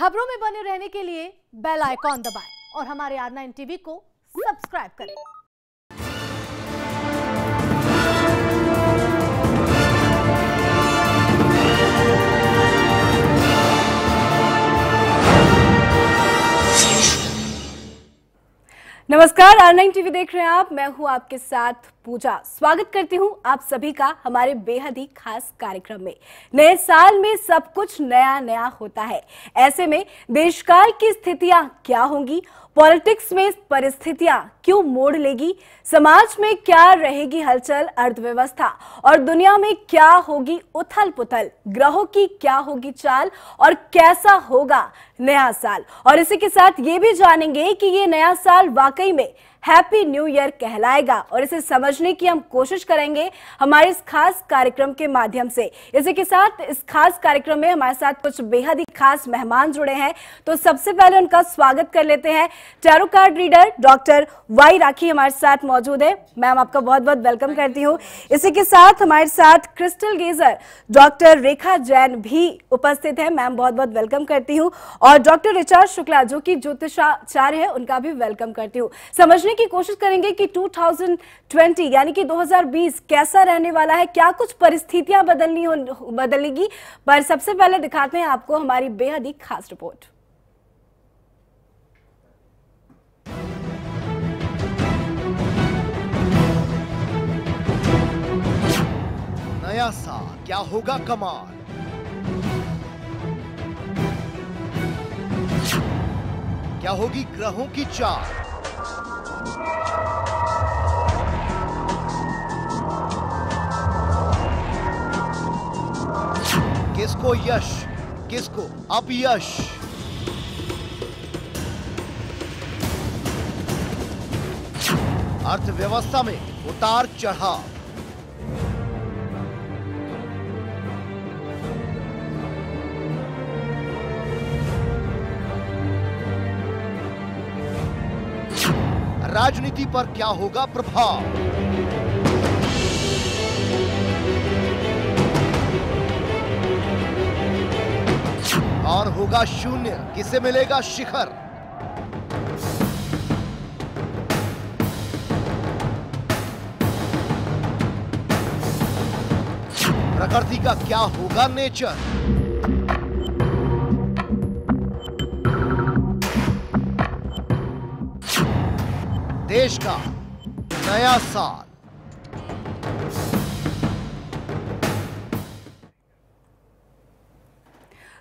खबरों में बने रहने के लिए बेल आइकॉन दबाएँ और हमारे आर नाइन टीवी को सब्सक्राइब करें। नमस्कार आर नाइन टीवी देख रहे हैं आप। मैं हूँ आपके साथ पूजा। स्वागत करती हूँ आप सभी का हमारे बेहद ही खास कार्यक्रम में। नए साल में सब कुछ नया नया होता है। ऐसे में देशकाल की स्थितियाँ क्या होंगी? पॉलिटिक्स में परिस्थितियाँ क्यों मोड़ लेगी? समाज में क्या रहेगी हलचल, अर्थव्यवस्था? और दुनिया में क्या होगी उथल पुथल ग्रहों की क्या होगी चाल? और कैसा होगा नया साल? और इसी के साथ ये भी जानेंगे कि ये नया साल वाकई में हैप्पी न्यू ईयर कहलाएगा और इसे समझने की हम कोशिश करेंगे हमारे इस खास कार्यक्रम के माध्यम से। इसी के साथ इस खास कार्यक्रम में हमारे साथ कुछ बेहद ही खास मेहमान जुड़े हैं। तो सबसे पहले उनका स्वागत कर लेते हैं tarot card reader doctor Y Rakhi हमारे साथ मौजूद है। मैम, आपका बहुत बहुत वेलकम करती हूँ। इसी के साथ हमारे साथ crystal gazer doctor Rekha Jain भी उपस्थित है। मैम बहुत बहुत वेलकम करती हूँ। और डॉक्टर रिचार्ड शुक्ला, जो कि ज्योतिषाचार्य है, उनका भी वेलकम करती हूँ। समझने की कोशिश करेंगे कि 2020 यानी कि 2020 कैसा रहने वाला है, क्या कुछ परिस्थितियाँ बदलनी हो, बदलेगी। पर सबसे पहले दिखाते हैं आपको हमारी बेहद ही खास रिपोर्ट। नया साल, क्या होगा कमाल? क्या होगी ग्रहों की चाल? किसको यश? किसको अपयश? अर्थव्यवस्था में उतार चढ़ाव। राजनीति पर क्या होगा प्रभाव? और होगा शून्य। किसे मिलेगा शिखर? प्रकृति का क्या होगा नेचर? देश का नया साल।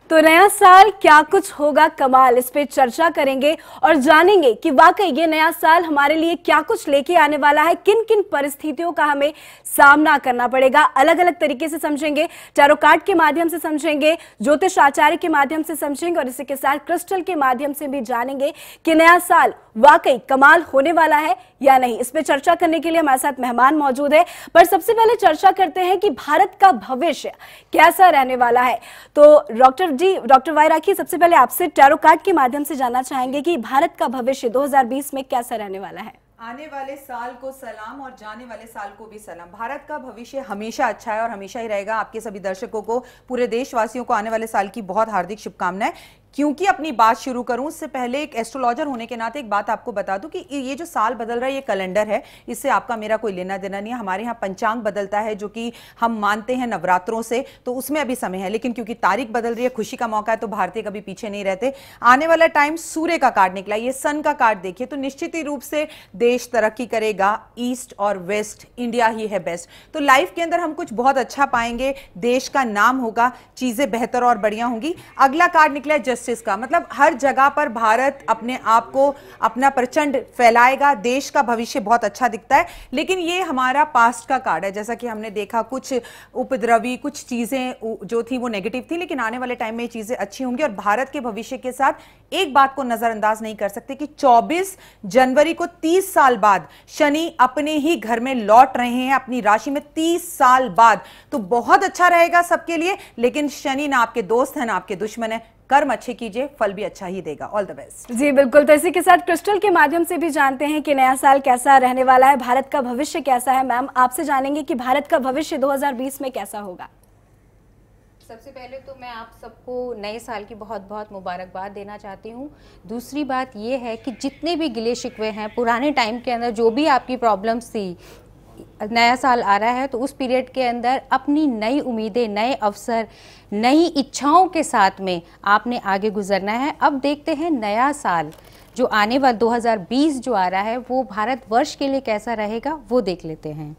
तो नया साल क्या कुछ होगा कमाल, इस पे चर्चा करेंगे और जानेंगे कि वाकई ये नया साल हमारे लिए क्या कुछ लेके आने वाला है किन किन परिस्थितियों का हमें सामना करना पड़ेगा। अलग अलग तरीके से समझेंगे टैरो कार्ड के माध्यम से समझेंगे, ज्योतिष आचार्य के माध्यम से समझेंगे और इसी के साथ क्रिस्टल के माध्यम से भी जानेंगे कि नया साल वाकई कमाल होने वाला है या नहीं? इस पर चर्चा करने के लिए हमारे साथ मेहमान मौजूद है। पर सबसे पहले चर्चा करते हैं कि भारत का भविष्य कैसा रहने वाला है? तो doctor ji, doctor Y Rakhi सबसे पहले आपसे टैरो कार्ड के माध्यम से जानना चाहेंगे कि भारत का भविष्य 2020 में कैसा रहने वाला है? आने वाले साल को सलाम और जाने वाले साल को भी सलाम। भारत का भविष्य हमेशा अच्छा है और हमेशा ही रहेगा। आपके सभी दर्शकों को, पूरे देशवासियों को आने वाले साल की बहुत हार्दिक शुभकामनाएँ। क्योंकि अपनी बात शुरू करूँ, उससे पहले एक एस्ट्रोलॉजर होने के नाते एक बात आपको बता दूँ कि ये जो साल बदल रहा है, ये कैलेंडर है, इससे आपका मेरा कोई लेना देना नहीं है। हमारे यहाँ पंचांग बदलता है, जो कि हम मानते हैं नवरात्रों से तो उसमें अभी समय है। लेकिन क्योंकि तारीख बदल रही है, खुशी का मौका है तो भारतीय कभी पीछे नहीं रहते। आने वाला टाइम सूर्य का कार्ड निकला, ये सन का कार्ड देखिए तो निश्चित ही रूप से देश तरक्की करेगा ईस्ट और वेस्ट इंडिया ही है बेस्ट तो लाइफ के अंदर हम कुछ बहुत अच्छा पाएँगे, देश का नाम होगा, चीज़ें बेहतर और बढ़िया होंगी। अगला कार्ड निकला है जस्टिस का। मतलब हर जगह पर भारत अपने आप को अपना प्रचंड फैलाएगा, देश का भविष्य बहुत अच्छा दिखता है। लेकिन ये हमारा पास्ट का कार्ड है। जैसा कि हमने देखा, कुछ उपद्रवी, कुछ चीज़ें जो थी वो नेगेटिव थी, लेकिन आने वाले टाइम में ये चीज़ें अच्छी होंगी और भारत के भविष्य के साथ एक बात को नजरअंदाज नहीं कर सकते कि 24 जनवरी को 30 साल बाद शनि अपने ही घर में लौट रहे हैं, अपनी राशि में 30 साल बाद। तो बहुत अच्छा रहेगा सबके लिए, लेकिन शनि ना आपके दोस्त है, ना आपके दुश्मन है। कर्म अच्छे कीजिए फल भी अच्छा ही देगा। ऑल द बेस्ट जी बिल्कुल। तो इसी के साथ क्रिस्टल के माध्यम से भी जानते हैं कि नया साल कैसा रहने वाला है भारत का भविष्य कैसा है। मैम आपसे जानेंगे कि भारत का भविष्य 2020 में कैसा होगा। सबसे पहले तो मैं आप सबको नए साल की बहुत बहुत मुबारकबाद देना चाहती हूँ। दूसरी बात ये है कि जितने भी गिले शिकवे हैं पुराने टाइम के अंदर जो भी आपकी प्रॉब्लम्स थी नया साल आ रहा है तो उस पीरियड के अंदर अपनी नई उम्मीदें, नए अवसर, नई इच्छाओं के साथ में आपने आगे गुजरना है। अब देखते हैं नया साल, जो आने वाला 2020 जो आ रहा है, वो भारत वर्ष के लिए कैसा रहेगा, वो देख लेते हैं।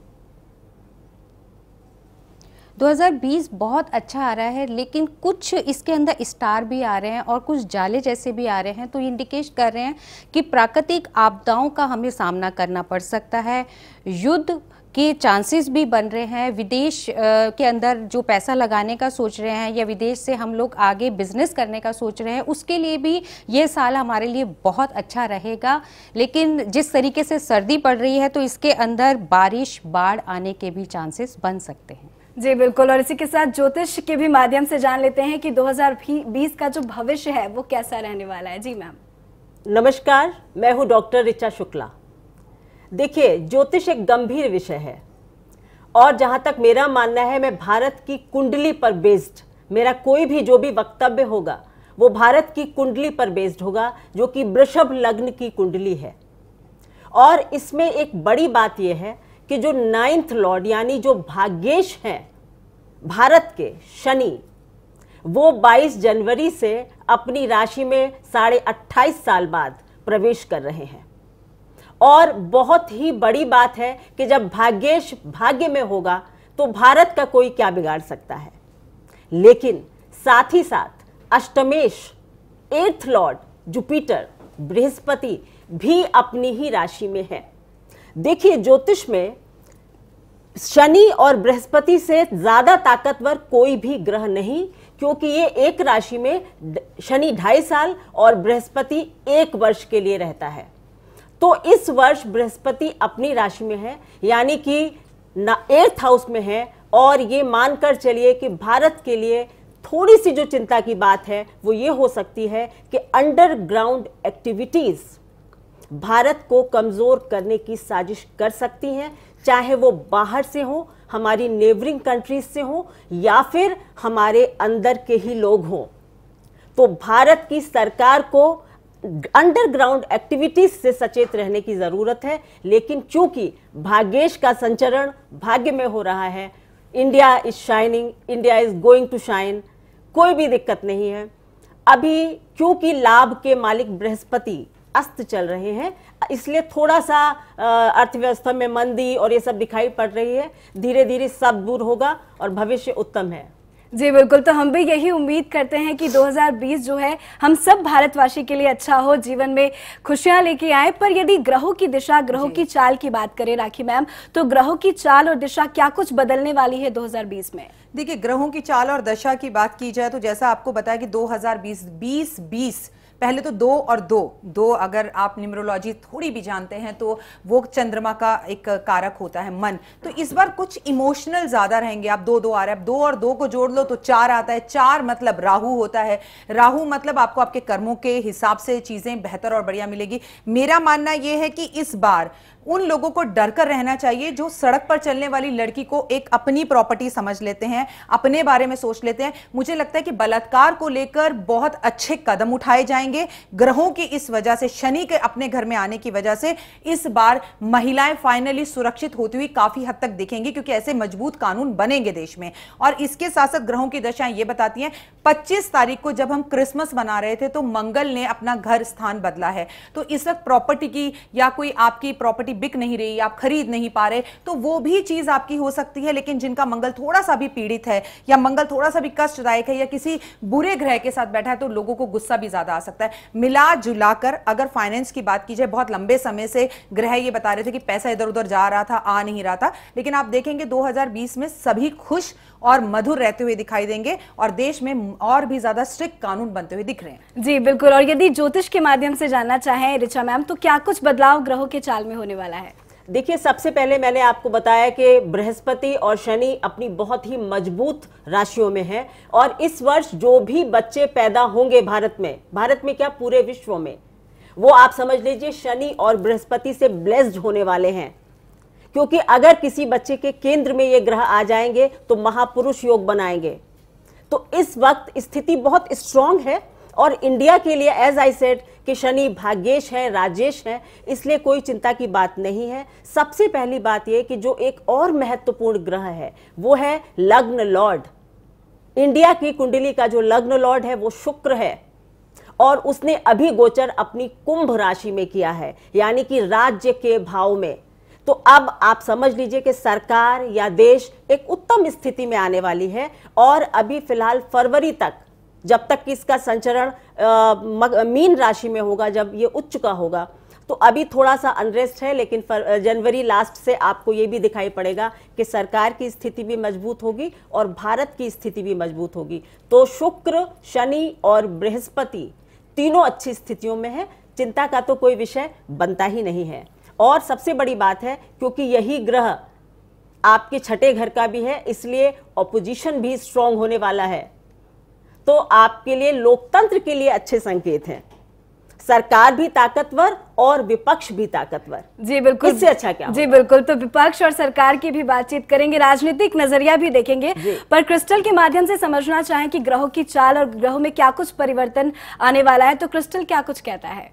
2020 बहुत अच्छा आ रहा है, लेकिन कुछ इसके अंदर स्टार भी आ रहे हैं और कुछ जाले जैसे भी आ रहे हैं तो इंडिकेट कर रहे हैं कि प्राकृतिक आपदाओं का हमें सामना करना पड़ सकता है। युद्ध के चांसेस भी बन रहे हैं, विदेश के अंदर जो पैसा लगाने का सोच रहे हैं या विदेश से हम लोग आगे बिज़नेस करने का सोच रहे हैं, उसके लिए भी ये साल हमारे लिए बहुत अच्छा रहेगा। लेकिन जिस तरीके से सर्दी पड़ रही है तो इसके अंदर बारिश, बाढ़ आने के भी चांसेस बन सकते हैं। जी, बिल्कुल। और इसी के साथ ज्योतिष के भी माध्यम से जान लेते हैं कि 2020 का जो भविष्य है, वो कैसा रहने वाला है। जी, मैम। नमस्कार, मैं हूँ डॉक्टर रिचा शुक्ला। देखिए, ज्योतिष एक गंभीर विषय है। और जहाँ तक मेरा मानना है, मैं भारत की कुंडली पर बेस्ड मेरा कोई भी जो भी वक्तव्य होगा, वो भारत की कुंडली पर बेस्ड होगा, जो कि वृषभ लग्न की कुंडली है। और इसमें एक बड़ी बात यह है कि जो नाइन्थ लॉर्ड यानी जो भाग्येश हैं, भारत के शनि, वो 22 जनवरी से अपनी राशि में साढ़े अट्ठाईस साल बाद प्रवेश कर रहे हैं। और बहुत ही बड़ी बात है कि जब भाग्येश भाग्य में होगा तो भारत का कोई क्या बिगाड़ सकता है? लेकिन साथ ही साथ अष्टमेश एट्थ लॉर्ड जुपिटर बृहस्पति भी अपनी ही राशि में है। देखिए, ज्योतिष में शनि और बृहस्पति से ज़्यादा ताकतवर कोई भी ग्रह नहीं, क्योंकि ये एक राशि में शनि ढाई साल और बृहस्पति एक वर्ष के लिए रहता है। तो इस वर्ष बृहस्पति अपनी राशि में है, यानी कि एर्थ हाउस में है, और ये मानकर चलिए कि भारत के लिए थोड़ी सी जो चिंता की बात है, वो ये हो सकती है कि अंडरग्राउंड एक्टिविटीज़ भारत को कमज़ोर करने की साजिश कर सकती हैं, चाहे वो बाहर से हो, हमारी नेबरिंग कंट्रीज़ से हो, या फिर हमारे अंदर के ही लोग हों। तो भारत की सरकार को अंडरग्राउंड एक्टिविटीज़ से सचेत रहने की ज़रूरत है, लेकिन चूँकि भाग्येश का संचरण भाग्य में हो रहा है India is shining India is going to shine कोई भी दिक्कत नहीं है। अभी क्योंकि लाभ के मालिक बृहस्पति अस्त चल रहे हैं। इसलिए थोड़ा सा अर्थव्यवस्था में मंदी और ये सब दिखाई पड़ रही है। धीरे धीरे सब दूर होगा और भविष्य उत्तम है। जी बिल्कुल। तो हम भी यही उम्मीद करते हैं कि 2020 जो है हम सब भारतवासी के लिए अच्छा हो जीवन में खुशियाँ लेके आए। पर यदि ग्रहों की दिशा ग्रहों की चाल की बात करें राखी मैम तो ग्रहों की चाल और दिशा क्या कुछ बदलने वाली है 2020 में? देखिए ग्रहों की चाल और दशा की बात की जाए तो जैसा आपको बताया कि 2020 20 20 पहले तो दो और दो। दो अगर आप न्यूमरोलॉजी थोड़ी भी जानते हैं तो वो चंद्रमा का एक कारक होता है, मन। तो इस बार कुछ इमोशनल ज़्यादा रहेंगे। आप दो दो आ रहे हैं। दो और दो को जोड़ लो तो चार आता है। चार मतलब राहु होता है। राहु मतलब आपको आपके कर्मों के हिसाब से चीज़ें बेहतर और बढ़िया मिलेगी। मेरा मानना यह है कि इस बार उन लोगों को डर कर रहना चाहिए जो सड़क पर चलने वाली लड़की को एक अपनी प्रॉपर्टी समझ लेते हैं, अपने बारे में सोच लेते हैं। मुझे लगता है कि बलात्कार को लेकर बहुत अच्छे कदम उठाए जाएँगे। ग्रहों की इस वजह से, शनि के अपने घर में आने की वजह से इस बार महिलाएँ फाइनली सुरक्षित होती हुई काफ़ी हद तक दिखेंगी, क्योंकि ऐसे मज़बूत कानून बनेंगे देश में। और इसके साथ साथ ग्रहों की दशाएँ ये बताती हैं, पच्चीस तारीख को जब हम क्रिसमस मना रहे थे तो मंगल ने अपना घर स्थान बदला है। तो इस वक्त प्रॉपर्टी की या कोई आपकी प्रॉपर्टी बिक नहीं रही, आप खरीद नहीं पा रहे तो वो भी चीज़ आपकी हो सकती है, लेकिन जिनका मंगल थोड़ा सा भी पीड़ित है, या मंगल थोड़ा सा भी कष्टदायक है, या किसी बुरे ग्रह के साथ बैठा है तो लोगों को गुस्सा भी ज़्यादा आ सकता है। मिला जुलाकर अगर फाइनेंस की बात की जाए, बहुत लंबे समय से ग्रह ये बता रहे थे कि पैसा इधर उधर जा रहा था, आ नहीं रहा था, लेकिन आप देखेंगे 2020 में सभी खुश और मधुर रहते हुए दिखाई देंगे और देश में और भी ज़्यादा स्ट्रिक्ट कानून बनते हुए दिख रहे हैं। जी बिल्कुल। और यदि ज्योतिष के माध्यम से जानना चाहें रिचा मैम तो क्या कुछ बदलाव ग्रहों के चाल में होने वाला है? देखिए सबसे पहले मैंने आपको बताया कि बृहस्पति और शनि अपनी बहुत ही मज़बूत राशियों में है और इस वर्ष जो भी बच्चे पैदा होंगे भारत में भारत में क्या पूरे विश्व में वो आप समझ लीजिए शनि और बृहस्पति से ब्लेस्ड होने वाले हैं। क्योंकि अगर किसी बच्चे के केंद्र में ये ग्रह आ जाएँगे तो महापुरुष योग बनाएँगे। तो इस वक्त स्थिति बहुत स्ट्रांग है और इंडिया के लिए एज आई सेड कि शनि भाग्येश है, राजेश है, इसलिए कोई चिंता की बात नहीं है। सबसे पहली बात यह कि जो एक और महत्वपूर्ण ग्रह है, वो है लग्न लॉर्ड। इंडिया की कुंडली का जो लग्न लॉर्ड है, वो शुक्र है। और उसने अभी गोचर अपनी कुंभ राशि में किया है, यानी कि राज्य के भाव में। तो अब आप समझ लीजिए कि सरकार या देश एक उत्तम स्थिति में आने वाली है और अभी फ़िलहाल फरवरी तक, जब तक कि इसका संचरण मीन राशि में होगा, जब ये उच्च का होगा तो अभी थोड़ा सा अनरेस्ट है, लेकिन जनवरी लास्ट से आपको ये भी दिखाई पड़ेगा कि सरकार की स्थिति भी मज़बूत होगी और भारत की स्थिति भी मज़बूत होगी। तो शुक्र, शनि और बृहस्पति तीनों अच्छी स्थितियों में है, चिंता का तो कोई विषय बनता ही नहीं है। और सबसे बड़ी बात है क्योंकि यही ग्रह आपके छठे घर का भी है इसलिए ऑपोजिशन भी स्ट्रांग होने वाला है। तो आपके लिए लोकतंत्र के लिए अच्छे संकेत हैं। सरकार भी ताकतवर और विपक्ष भी ताकतवर। जी बिल्कुल। इससे अच्छा क्या जी बिल्कुल तो विपक्ष और सरकार की भी बातचीत करेंगे राजनीतिक नज़रिया भी देखेंगे। पर क्रिस्टल के माध्यम से समझना चाहें कि ग्रहों की चाल और ग्रहों में क्या कुछ परिवर्तन आने वाला है तो क्रिस्टल क्या कुछ कहता है?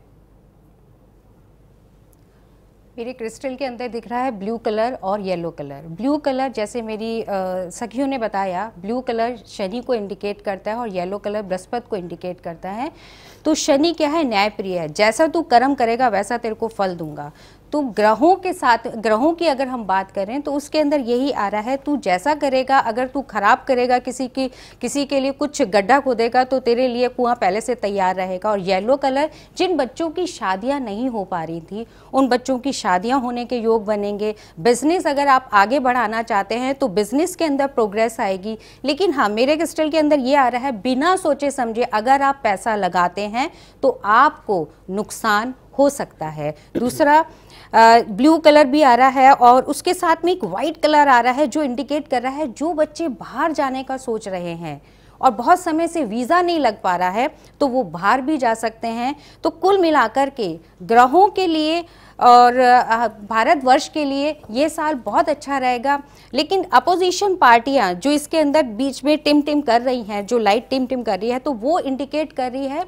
मेरे क्रिस्टल के अंदर दिख रहा है ब्लू कलर और येलो कलर। ब्लू कलर जैसे मेरी सखियों ने बताया, ब्लू कलर शनि को इंडिकेट करता है और येलो कलर बृहस्पति को इंडिकेट करता है। तो शनि क्या है? न्यायप्रिय है। जैसा तू कर्म करेगा, वैसा तेरे को फल दूँगा। तो ग्रहों के साथ, ग्रहों की अगर हम बात करें तो उसके अंदर यही आ रहा है, तू जैसा करेगा, अगर तू खराब करेगा किसी की, किसी के लिए कुछ गड्ढा खोदेगा तो तेरे लिए कुआँ पहले से तैयार रहेगा। और येलो कलर, जिन बच्चों की शादियाँ नहीं हो पा रही थी, उन बच्चों की शादियाँ होने के योग बनेंगे। बिज़नेस अगर आप आगे बढ़ाना चाहते हैं तो बिज़नेस के अंदर प्रोग्रेस आएगी। लेकिन हाँ मेरे क्रिस्टल के अंदर ये आ रहा है, बिना सोचे समझे अगर आप पैसा लगाते हैं तो आपको नुकसान हो सकता है। दूसरा ब्लू कलर भी आ रहा है और उसके साथ में एक वाइट कलर आ रहा है जो इंडिकेट कर रहा है जो बच्चे बाहर जाने का सोच रहे हैं और बहुत समय से वीज़ा नहीं लग पा रहा है तो वो बाहर भी जा सकते हैं। तो कुल मिलाकर के ग्रहों के लिए और भारतवर्ष के लिए ये साल बहुत अच्छा रहेगा। लेकिन अपोजिशन पार्टियाँ जो इसके अंदर बीच में टिम टिम कर रही हैं, जो लाइट टिम टिम कर रही है तो वो इंडिकेट कर रही है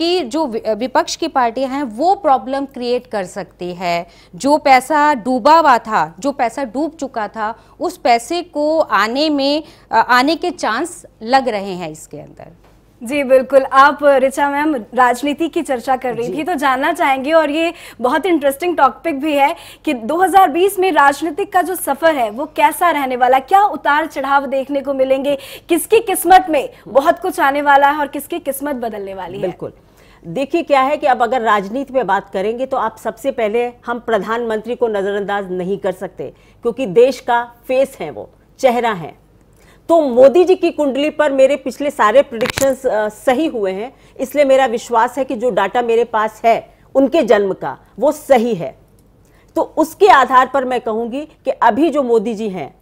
कि जो विपक्ष की पार्टियाँ हैं वो प्रॉब्लम क्रिएट कर सकती है। जो पैसा डूबा हुआ था जो पैसा डूब चुका था उस पैसे को आने में आने के चांस लग रहे हैं इसके अंदर। जी बिल्कुल। आप रिचा मैम राजनीति की चर्चा कर रही थी तो जानना चाहेंगे और ये बहुत इंटरेस्टिंग टॉपिक भी है कि 2020 में राजनीतिक का जो सफ़र है वो कैसा रहने वाला है? क्या उतार चढ़ाव देखने को मिलेंगे? किसकी किस्मत में बहुत कुछ आने वाला है और किसकी किस्मत बदलने वाली है? बिल्कुल। देखिए क्या है कि अब अगर राजनीति में बात करेंगे तो आप सबसे पहले हम प्रधानमंत्री को नजरअंदाज नहीं कर सकते, क्योंकि देश का फेस है वो, चेहरा है। तो मोदी जी की कुंडली पर मेरे पिछले सारे प्रिडिक्शंस सही हुए हैं, इसलिए मेरा विश्वास है कि जो डाटा मेरे पास है, उनके जन्म का, वो सही है। तो उसके आधार पर मैं कहूँगी कि अभी जो मोदी जी हैं,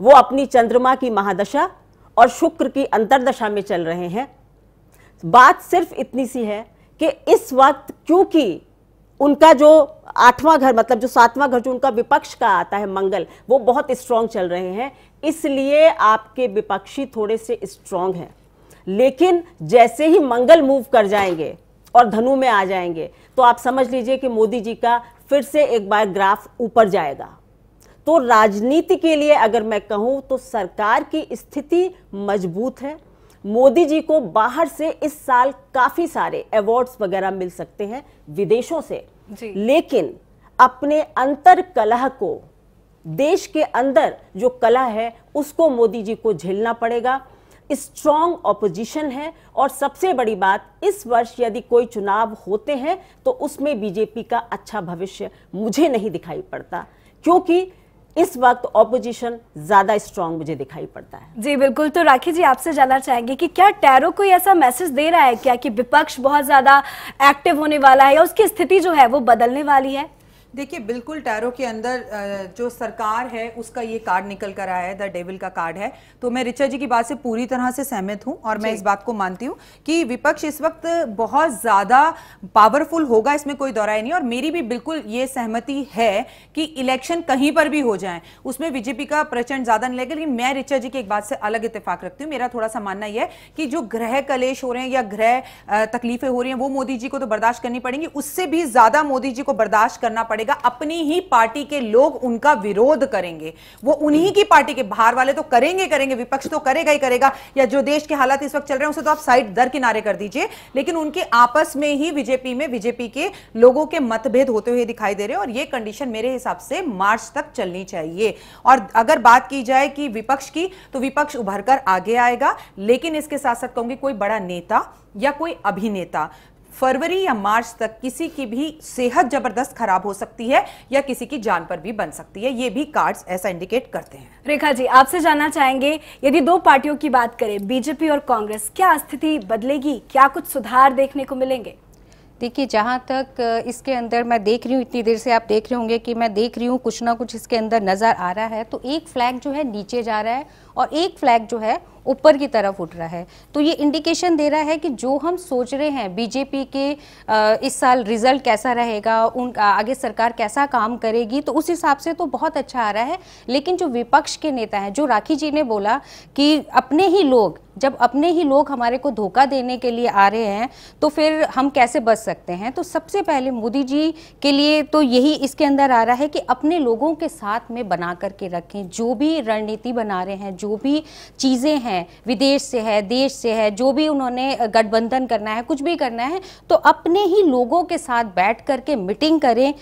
वो अपनी चंद्रमा की महादशा और शुक्र की अंतरदशा में चल रहे हैं बात सिर्फ़ इतनी सी है कि इस वक्त क्योंकि उनका जो आठवां घर मतलब जो सातवां घर जो उनका विपक्ष का आता है, मंगल, वो बहुत स्ट्रांग चल रहे हैं। इसलिए आपके विपक्षी थोड़े से स्ट्रांग हैं। लेकिन जैसे ही मंगल मूव कर जाएँगे और धनु में आ जाएँगे तो आप समझ लीजिए कि मोदी जी का फिर से एक बार ग्राफ ऊपर जाएगा। तो राजनीति के लिए अगर मैं कहूँ तो सरकार की स्थिति मज़बूत है। मोदी जी को बाहर से इस साल काफ़ी सारे अवार्ड्स वगैरह मिल सकते हैं विदेशों से। जी। लेकिन अपने अंतर कलह को देश के अंदर जो कला है उसको मोदी जी को झेलना पड़ेगा। स्ट्रॉन्ग ऑपोजिशन है और सबसे बड़ी बात इस वर्ष यदि कोई चुनाव होते हैं तो उसमें बीजेपी का अच्छा भविष्य मुझे नहीं दिखाई पड़ता। क्योंकि इस वक्त ऑपोजिशन ज़्यादा स्ट्रांग मुझे दिखाई पड़ता है। जी, बिल्कुल। तो राखी जी, आपसे जानना चाहेंगे कि क्या टैरो कोई ऐसा मैसेज दे रहा है क्या कि विपक्ष बहुत ज़्यादा एक्टिव होने वाला है या उसकी स्थिति जो है वो बदलने वाली है? देखिए बिल्कुल टैरो के अंदर जो सरकार है उसका ये कार्ड निकल कर आया है द डेविल का कार्ड है। तो मैं रिचा जी की बात से पूरी तरह से सहमत हूँ और मैं इस बात को मानती हूँ कि विपक्ष इस वक्त बहुत ज़्यादा पावरफुल होगा इसमें कोई दौराई नहीं और मेरी भी बिल्कुल ये सहमति है कि इलेक्शन कहीं पर भी हो जाए उसमें बीजेपी का प्रचंड ज़्यादा नहीं लगेगा। लेकिन मैं रिचा जी की एक बात से अलग इतफाक रखती हूँ। मेरा थोड़ा सा मानना यह है कि जो ग्रह कलेश हो रहे हैं या ग्रह तकलीफें हो रही हैं वो मोदी जी को तो बर्दाश्त करनी पड़ेंगी। उससे भी ज़्यादा मोदी जी को बर्दाश्त करना पड़ेगा। अपनी ही पार्टी के लोग उनका विरोध करेंगे। वो उन्हीं की पार्टी के बाहर वाले तो करेंगे करेंगे, विपक्ष तो करेगा ही करेगा, या जो देश के हालात इस वक्त चल रहे हैं उसे तो आप साइड दर किनारे कर दीजिए। लेकिन उनके आपस में ही बीजेपी में, बीजेपी के लोगों के मतभेद होते हुए दिखाई दे रहे हैं, और ये कंडीशन मेरे हिसाब से मार्च तक चलनी चाहिए। और अगर बात की जाए कि विपक्ष की तो विपक्ष उभर कर आगे आएगा, लेकिन इसके साथ साथ कहूँगी कोई बड़ा नेता या कोई अभिनेता फरवरी या मार्च तक किसी की भी सेहत ज़बरदस्त खराब हो सकती है या किसी की जान पर भी बन सकती है। ये भी कार्ड्स ऐसा इंडिकेट करते हैं। रेखा जी आपसे जानना चाहेंगे यदि दो पार्टियों की बात करें बीजेपी और कांग्रेस क्या स्थिति बदलेगी? क्या कुछ सुधार देखने को मिलेंगे? देखिए जहाँ तक इसके अंदर मैं देख रही हूँ इतनी देर से आप देख रहे होंगे कि मैं देख रही हूँ कुछ ना कुछ इसके अंदर नज़र आ रहा है। तो एक फ्लैग जो है नीचे जा रहा है और एक फ्लैग जो है ऊपर की तरफ़ उठ रहा है। तो ये इंडिकेशन दे रहा है कि जो हम सोच रहे हैं बीजेपी के इस साल रिज़ल्ट कैसा रहेगा, उन आगे सरकार कैसा काम करेगी तो उस हिसाब से तो बहुत अच्छा आ रहा है। लेकिन जो विपक्ष के नेता हैं, जो राखी जी ने बोला कि अपने ही लोग, जब अपने ही लोग हमारे को धोखा देने के लिए आ रहे हैं तो फिर हम कैसे बच सकते हैं? तो सबसे पहले मोदी जी के लिए तो यही इसके अंदर आ रहा है कि अपने लोगों के साथ में बना करके रखें। जो भी रणनीति बना रहे हैं, जो भी चीज़ें हैं, विदेश से है, देश से है, जो भी उन्होंने गठबंधन करना है, कुछ भी करना है तो अपने ही लोगों के साथ बैठ करके मीटिंग करें।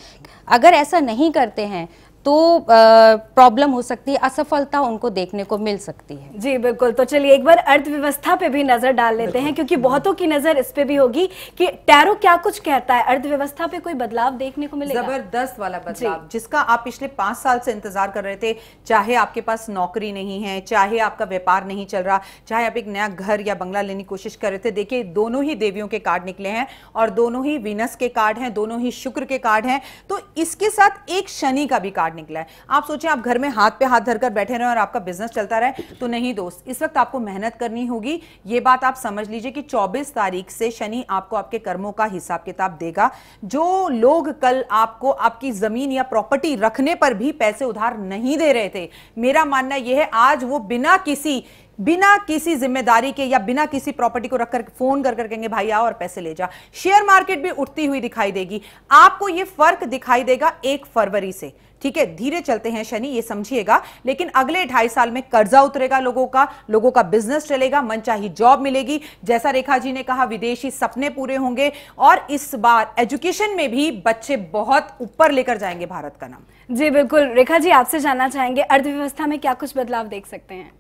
अगर ऐसा नहीं करते हैं तो प्रॉब्लम हो सकती है असफलता उनको देखने को मिल सकती है। जी बिल्कुल। तो चलिए एक बार अर्थव्यवस्था पे भी नज़र डाल लेते हैं क्योंकि बहुतों की नज़र इस पे भी होगी कि टैरो क्या कुछ कहता है। अर्थव्यवस्था पे कोई बदलाव देखने को मिलेगा? ज़बरदस्त वाला बदलाव जिसका आप पिछले पाँच साल से इंतज़ार कर रहे थे चाहे आपके पास नौकरी नहीं है चाहे आपका व्यापार नहीं चल रहा चाहे आप एक नया घर या बंगला लेने की कोशिश कर रहे थे देखिए दोनों ही देवियों के कार्ड निकले हैं और दोनों ही वीनस के कार्ड हैं दोनों ही शुक्र के कार्ड हैं। तो इसके साथ एक शनि का भी कार्ड निकला है। आप सोचें आप घर में हाथ पे हाथ धरकर बैठे रहे और आपका बिज़नेस चलता रहे तो नहीं दोस्त, इस वक्त आपको मेहनत करनी होगी। ये बात आप समझ लीजिए कि 24 तारीख से शनि आपको आपके कर्मों का हिसाब किताब देगा। जो लोग कल आपको आपकी ज़मीन या प्रॉपर्टी रखने पर भी पैसे उधार नहीं दे रहे थे, मेरा मानना यह है, आज वो बिना किसी बिना किसी ज़िम्मेदारी के या बिना किसी प्रॉपर्टी को रखकर फ़ोन कर कर कहेंगे, भाई, आओ और पैसे ले जा। शेयर मार्केट भी उठती हुई दिखाई देगी। आपको यह फ़र्क दिखाई देगा एक फरवरी से। ठीक है धीरे चलते हैं शनि ये समझिएगा। लेकिन अगले ढाई साल में कर्जा उतरेगा लोगों का लोगों का बिज़नेस चलेगा मनचाही जॉब मिलेगी। जैसा रेखा जी ने कहा विदेशी सपने पूरे होंगे और इस बार एजुकेशन में भी बच्चे बहुत ऊपर लेकर जाएँगे भारत का नाम। जी बिल्कुल। रेखा जी आपसे जानना चाहेंगे अर्थव्यवस्था में क्या कुछ बदलाव देख सकते हैं?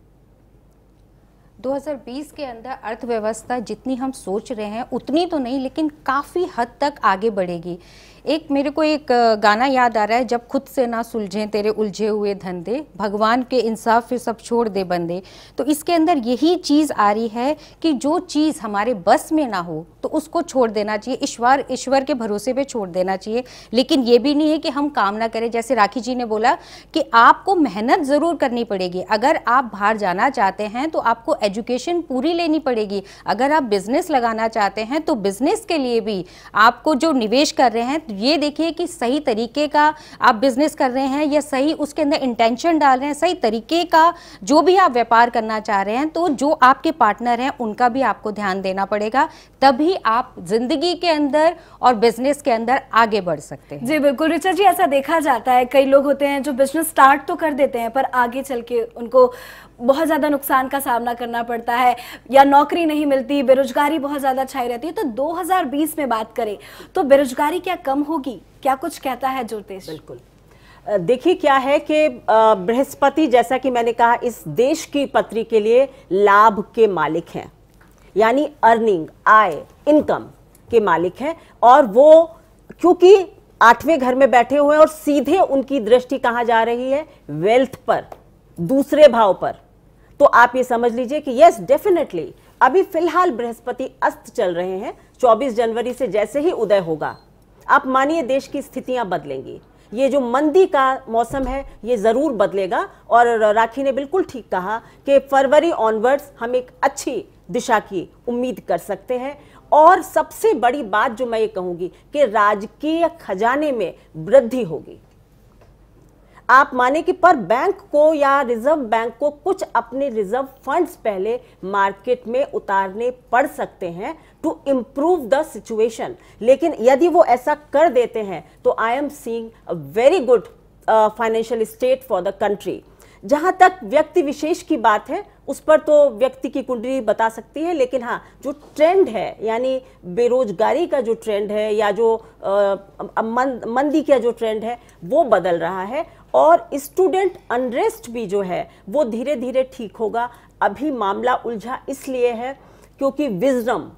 2020 के अंदर अर्थव्यवस्था जितनी हम सोच रहे हैं उतनी तो नहीं लेकिन काफ़ी हद तक आगे बढ़ेगी। एक मेरे को एक गाना याद आ रहा है, जब खुद से ना सुलझे, तेरे उलझे हुए धंधे, भगवान के इंसाफ फिर सब छोड़ दे बंदे। तो इसके अंदर यही चीज़ आ रही है कि जो चीज़ हमारे बस में ना हो तो उसको छोड़ देना चाहिए, ईश्वर ईश्वर के भरोसे पे छोड़ देना चाहिए। लेकिन ये भी नहीं है कि हम काम ना करें। जैसे राखी जी ने बोला कि आपको मेहनत ज़रूर करनी पड़ेगी। अगर आप बाहर जाना चाहते हैं तो आपको एजुकेशन पूरी लेनी पड़ेगी। अगर आप बिज़नेस लगाना चाहते हैं तो बिज़नेस के लिए भी आपको जो निवेश कर रहे हैं ये देखिए कि सही तरीके का आप बिज़नेस कर रहे हैं या सही उसके अंदर इंटेंशन डाल रहे हैं, सही तरीके का जो भी आप व्यापार करना चाह रहे हैं तो जो आपके पार्टनर हैं, उनका भी आपको ध्यान देना पड़ेगा। तभी आप ज़िंदगी के अंदर और बिज़नेस के अंदर आगे बढ़ सकते हैं। जी, बिल्कुल। रिचा जी, ऐसा देखा जाता है। कई लोग होते हैं जो बिज़नेस स्टार्ट तो कर देते हैं, पर आगे चल के उनको बहुत ज़्यादा नुकसान का सामना करना पड़ता है, या नौकरी नहीं मिलती, बेरोजगारी बहुत ज़्यादा छाई रहती है तो 2020 में बात करें तो बेरोजगारी क्या कम होगी? क्या कुछ कहता है ज्योतिष? बिल्कुल। देखिए क्या है कि बृहस्पति जैसा कि मैंने कहा, इस देश की पत्री के लिए लाभ के मालिक हैं। यानी अर्निंग, आय, इनकम के मालिक हैं, और वो क्योंकि आठवें घर में बैठे हुए हैं और सीधे उनकी दृष्टि कहाँ जा रही है? वेल्थ पर, दूसरे भाव पर। तो आप ये समझ लीजिए कि यस डेफिनेटली अभी फ़िलहाल बृहस्पति अस्त चल रहे हैं 24 जनवरी से जैसे ही उदय होगा। आप मानिए देश की स्थितियाँ बदलेंगी। ये जो मंदी का मौसम है, ये ज़रूर बदलेगा और राखी ने बिल्कुल ठीक कहा कि फरवरी ऑनवर्ड्स हम एक अच्छी दिशा की उम्मीद कर सकते हैं। और सबसे बड़ी बात जो मैं ये कहूँगी कि राजकीय खजाने में वृद्धि होगी। आप माने कि पर बैंक को या रिज़र्व बैंक को कुछ अपने रिज़र्व फंड्स पहले मार्केट में उतारने पड़ सकते हैं टू इम्प्रूव द सिचुएशन लेकिन यदि वो ऐसा कर देते हैं तो I am seeing very good financial state for the country जहाँ तक व्यक्ति विशेष की बात है उस पर तो व्यक्ति की कुंडली बता सकती है लेकिन हाँ जो ट्रेंड है यानी बेरोजगारी का जो ट्रेंड है या जो आ, मंद, मंदी का जो ट्रेंड है वो बदल रहा है। और स्टूडेंट अनरेस्ट भी जो है, वो धीरे धीरे ठीक होगा। अभी मामला उलझा इसलिए है क्योंकि विजडम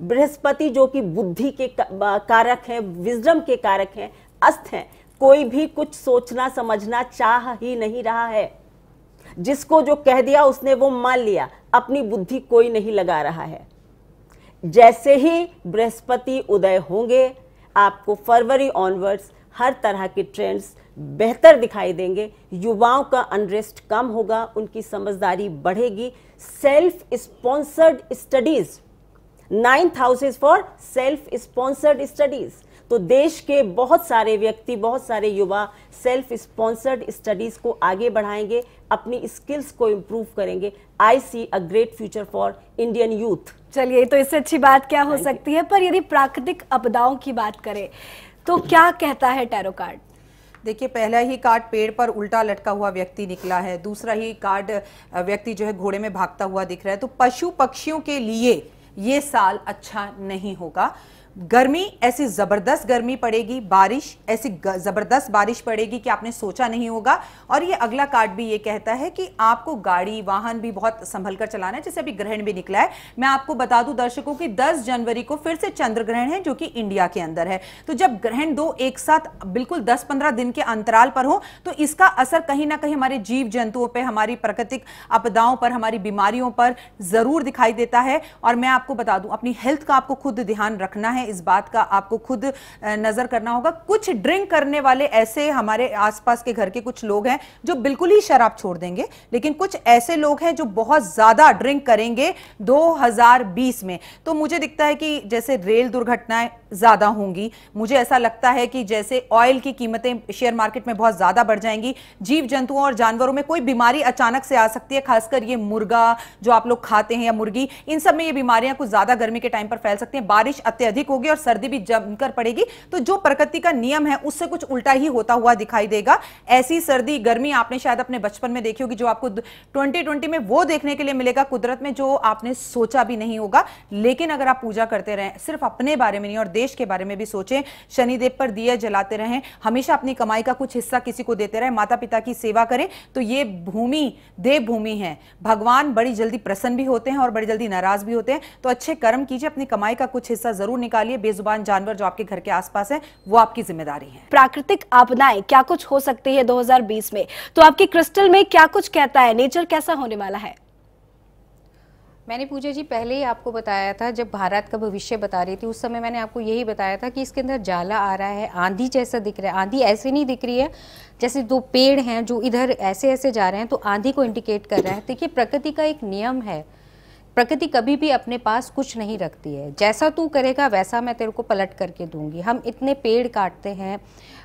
बृहस्पति जो कि बुद्धि के कारक हैं विजडम के कारक हैं, अस्त हैं। कोई भी कुछ सोचना, समझना चाह ही नहीं रहा है। जिसको जो कह दिया उसने, वो मान लिया। अपनी बुद्धि कोई नहीं लगा रहा है। जैसे ही बृहस्पति उदय होंगे, आपको फरवरी ऑनवर्ड्स हर तरह के ट्रेंड्स बेहतर दिखाई देंगे। युवाओं का अनरेस्ट कम होगा उनकी समझदारी बढ़ेगी। Self sponsored studies ninth house is for self sponsored studies तो देश के बहुत सारे व्यक्ति बहुत सारे युवा सेल्फ स्पॉन्सर्ड स्टडीज़ को आगे बढ़ाएँगे अपनी स्किल्स को इम्प्रूव करेंगे। I see a great future for Indian youth चलिए तो इससे अच्छी बात क्या हो सकती है? पर यदि प्राकृतिक आपदाओं की बात करें तो क्या कहता है टैरो कार्ड? देखिए, पहला ही कार्ड पेड़ पर उल्टा लटका हुआ व्यक्ति निकला है। दूसरा ही कार्ड व्यक्ति जो है घोड़े में भागता हुआ दिख रहा है। तो पशु पक्षियों के लिए ये साल अच्छा नहीं होगा। गर्मी, ऐसी ज़बरदस्त गर्मी पड़ेगी, बारिश, ऐसी ज़बरदस्त बारिश पड़ेगी कि आपने सोचा नहीं होगा। और ये अगला कार्ड भी ये कहता है कि आपको गाड़ी, वाहन भी बहुत संभल कर चलाना है जैसे अभी ग्रहण भी निकला है। मैं आपको बता दूँ दर्शकों कि 10 जनवरी को फिर से चंद्र ग्रहण है, जो कि इंडिया के अंदर है। तो जब ग्रहण दो एक साथ बिल्कुल दस पंद्रह दिन के अंतराल पर हो तो इसका असर कहीं ना कहीं हमारे जीव जंतुओं पर हमारी प्राकृतिक आपदाओं पर, हमारी बीमारियों पर ज़रूर दिखाई देता है। और मैं आपको बता दूँ, अपनी हेल्थ का आपको खुद ध्यान रखना है इस बात का आपको खुद नज़र करना होगा। कुछ ड्रिंक करने वाले ऐसे हमारे आसपास के घर के कुछ लोग हैं जो बिल्कुल ही शराब छोड़ देंगे। लेकिन कुछ ऐसे लोग हैं जो बहुत ज़्यादा ड्रिंक करेंगे 2020 में। तो मुझे दिखता है कि जैसे रेल दुर्घटनाएँ ज़्यादा होंगी। मुझे ऐसा लगता है कि जैसे ऑयल की कीमतें शेयर मार्केट में बहुत ज़्यादा बढ़ जाएँगी। जीव जंतुओं और जानवरों में कोई बीमारी अचानक से आ सकती है, खासकर ये मुर्गा जो आप लोग खाते हैं या मुर्गी। इन सब में ये बीमारियाँ कुछ ज़्यादा गर्मी के टाइम पर फैल सकती हैं। बारिश अत्यधिक होगी और सर्दी भी जमकर पड़ेगी। तो जो प्रकृति का नियम है, उससे कुछ उल्टा ही होता हुआ दिखाई देगा। ऐसी सर्दी, गर्मी आपने शायद अपने बचपन में देखी होगी, जो आपको ट्वेंटी में वो देखने के लिए मिलेगा, कुदरत में, जो आपने सोचा भी नहीं होगा। लेकिन अगर आप पूजा करते रहे, सिर्फ़ अपने बारे में नहीं, और देश के बारे में भी सोचें, शनिदेव पर दिए जलाते रहें, हमेशा अपनी कमाई का कुछ हिस्सा किसी को देते रहें माता पिता की सेवा करें तो ये भूमि देव भूमि है। भगवान बड़ी जल्दी प्रसन्न भी होते हैं और बड़ी जल्दी नाराज़ भी होते हैं। तो अच्छे कर्म कीजिए, अपनी कमाई का कुछ हिस्सा ज़रूर निकालिए। बेजुबान जानवर जो आपके घर के आसपास है वो आपकी ज़िम्मेदारी है। प्राकृतिक आपदाएँ क्या कुछ हो सकती है 2020 में? तो आपके क्रिस्टल में क्या कुछ कहता है? नेचर कैसा होने वाला है? मैंने पूजा जी पहले ही आपको बताया था जब भारत का भविष्य बता रही थी उस समय मैंने आपको यही बताया था कि इसके अंदर जाला आ रहा है आंधी जैसा दिख रहा है। आंधी ऐसे नहीं दिख रही है जैसे दो पेड़ हैं जो इधर ऐसे ऐसे जा रहे हैं तो आंधी को इंडिकेट कर रहा है। देखिए प्रकृति का एक नियम है प्रकृति कभी भी अपने पास कुछ नहीं रखती है। जैसा तू करेगा, वैसा मैं तेरे को पलट करके दूँगी। हम इतने पेड़ काटते हैं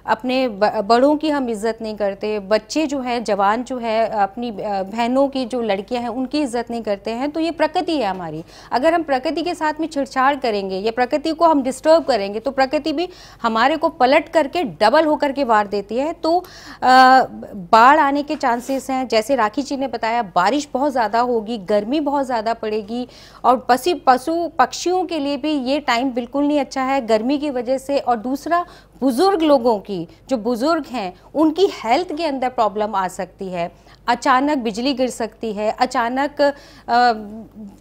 अपने बड़ों की हम इज़्ज़त नहीं करते, बच्चे जो है, जवान जो है, अपनी बहनों की जो लड़कियाँ हैं, उनकी इज़्ज़त नहीं करते हैं तो ये प्रकृति है हमारी। अगर हम प्रकृति के साथ में छिड़छाड़ करेंगे या प्रकृति को हम डिस्टर्ब करेंगे तो प्रकृति भी हमारे को पलट करके डबल होकर के वार देती है। तो बाढ़ आने के चांसेस हैं। जैसे राखी जी ने बताया, बारिश बहुत ज़्यादा होगी, गर्मी बहुत ज़्यादा पड़ेगी और पशु पशु पक्षियों के लिए भी ये टाइम बिल्कुल नहीं अच्छा है। गर्मी की वजह से और दूसरा बुज़ुर्ग लोगों की जो बुज़ुर्ग हैं उनकी हेल्थ के अंदर प्रॉब्लम आ सकती है। अचानक बिजली गिर सकती है अचानक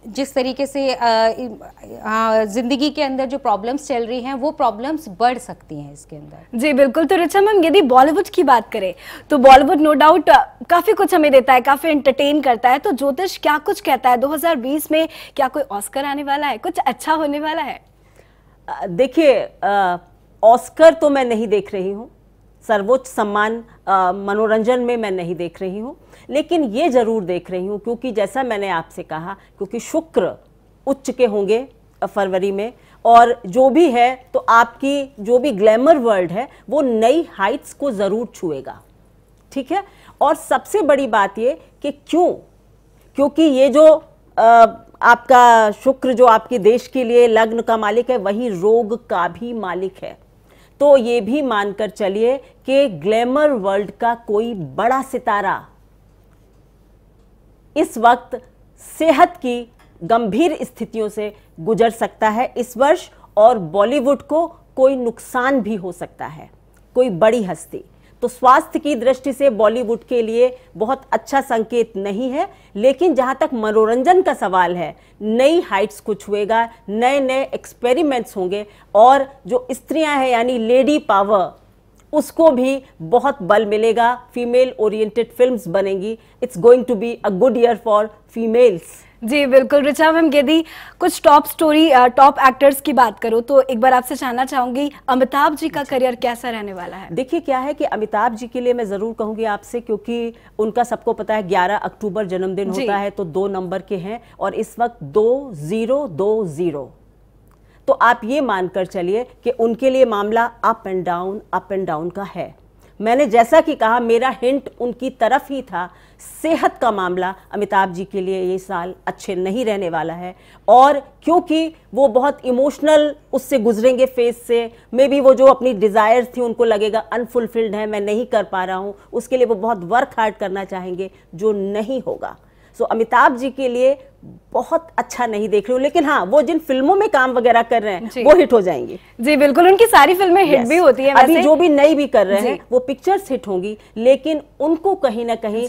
जिस तरीके से ज़िंदगी के अंदर जो प्रॉब्लम्स चल रही हैं वो प्रॉब्लम्स बढ़ सकती हैं इसके अंदर। जी बिल्कुल। तो रिचा मैम यदि बॉलीवुड की बात करें तो बॉलीवुड नो डाउट काफ़ी कुछ हमें देता है काफ़ी एंटरटेन करता है। तो ज्योतिष क्या कुछ कहता है? 2020 में क्या कोई ऑस्कर आने वाला है? कुछ अच्छा होने वाला है? देखिए ऑस्कर तो मैं नहीं देख रही हूँ। सर्वोच्च सम्मान मनोरंजन में मैं नहीं देख रही हूँ। लेकिन ये ज़रूर देख रही हूँ क्योंकि जैसा मैंने आपसे कहा क्योंकि शुक्र उच्च के होंगे फरवरी में। और जो भी है तो आपकी जो भी ग्लैमर वर्ल्ड है वो नई हाइट्स को ज़रूर छुएगा। ठीक है? और सबसे बड़ी बात ये कि क्यों? क्योंकि ये जो अ, आपका शुक्र जो आपके देश के लिए लग्न का मालिक है वही रोग का भी मालिक है। तो ये भी मानकर चलिए कि ग्लैमर वर्ल्ड का कोई बड़ा सितारा इस वक्त सेहत की गंभीर स्थितियों से गुजर सकता है। इस वर्ष और बॉलीवुड को कोई नुकसान भी हो सकता है, कोई बड़ी हस्ती। तो स्वास्थ्य की दृष्टि से बॉलीवुड के लिए बहुत अच्छा संकेत नहीं है, लेकिन जहाँ तक मनोरंजन का सवाल है, नई हाइट्स को छुएगा नए नए एक्सपेरिमेंट्स होंगे, और जो स्त्रियाँ हैं, यानी लेडी पावर, उसको भी बहुत बल मिलेगा। फीमेल ओरिएंटेड फिल्म्स बनेंगी। It's going to be a good year for females जी बिल्कुल। रिचा मैम यदि कुछ टॉप स्टोरी टॉप एक्टर्स की बात करो तो एक बार आपसे जानना चाहूँगी अमिताभ जी का करियर कैसा रहने वाला है? देखिए क्या है कि अमिताभ जी के लिए मैं ज़रूर कहूँगी आपसे क्योंकि उनका सबको पता है 11 अक्टूबर जन्मदिन होता है तो दो नंबर के हैं और इस वक्त दो ज़ीरो दो ज़ीरो। तो आप ये मानकर चलिए कि उनके लिए मामला up and down up and down का है। मैंने जैसा कि कहा, मेरा हिंट उनकी तरफ़ ही था। सेहत का मामला अमिताभ जी के लिए ये साल अच्छे नहीं रहने वाला है। और क्योंकि वो बहुत इमोशनल उससे गुजरेंगे फेस से, मे बी वो जो अपनी डिज़ायर्स थी उनको लगेगा अनफुलफिल्ड है, मैं नहीं कर पा रहा हूँ, उसके लिए वो बहुत वर्क हार्ड करना चाहेंगे, जो नहीं होगा। सो अमिताभ जी के लिए बहुत अच्छा नहीं देख रही हूँ लेकिन हाँ वो जिन फ़िल्मों में काम वगैरह कर रहे हैं वो हिट हो जाएँगी। जी बिल्कुल उनकी सारी फ़िल्में हिट Yes. भी होती है अभी जो भी नई भी कर रहे हैं वो पिक्चर्स हिट होंगी लेकिन उनको कहीं ना कहीं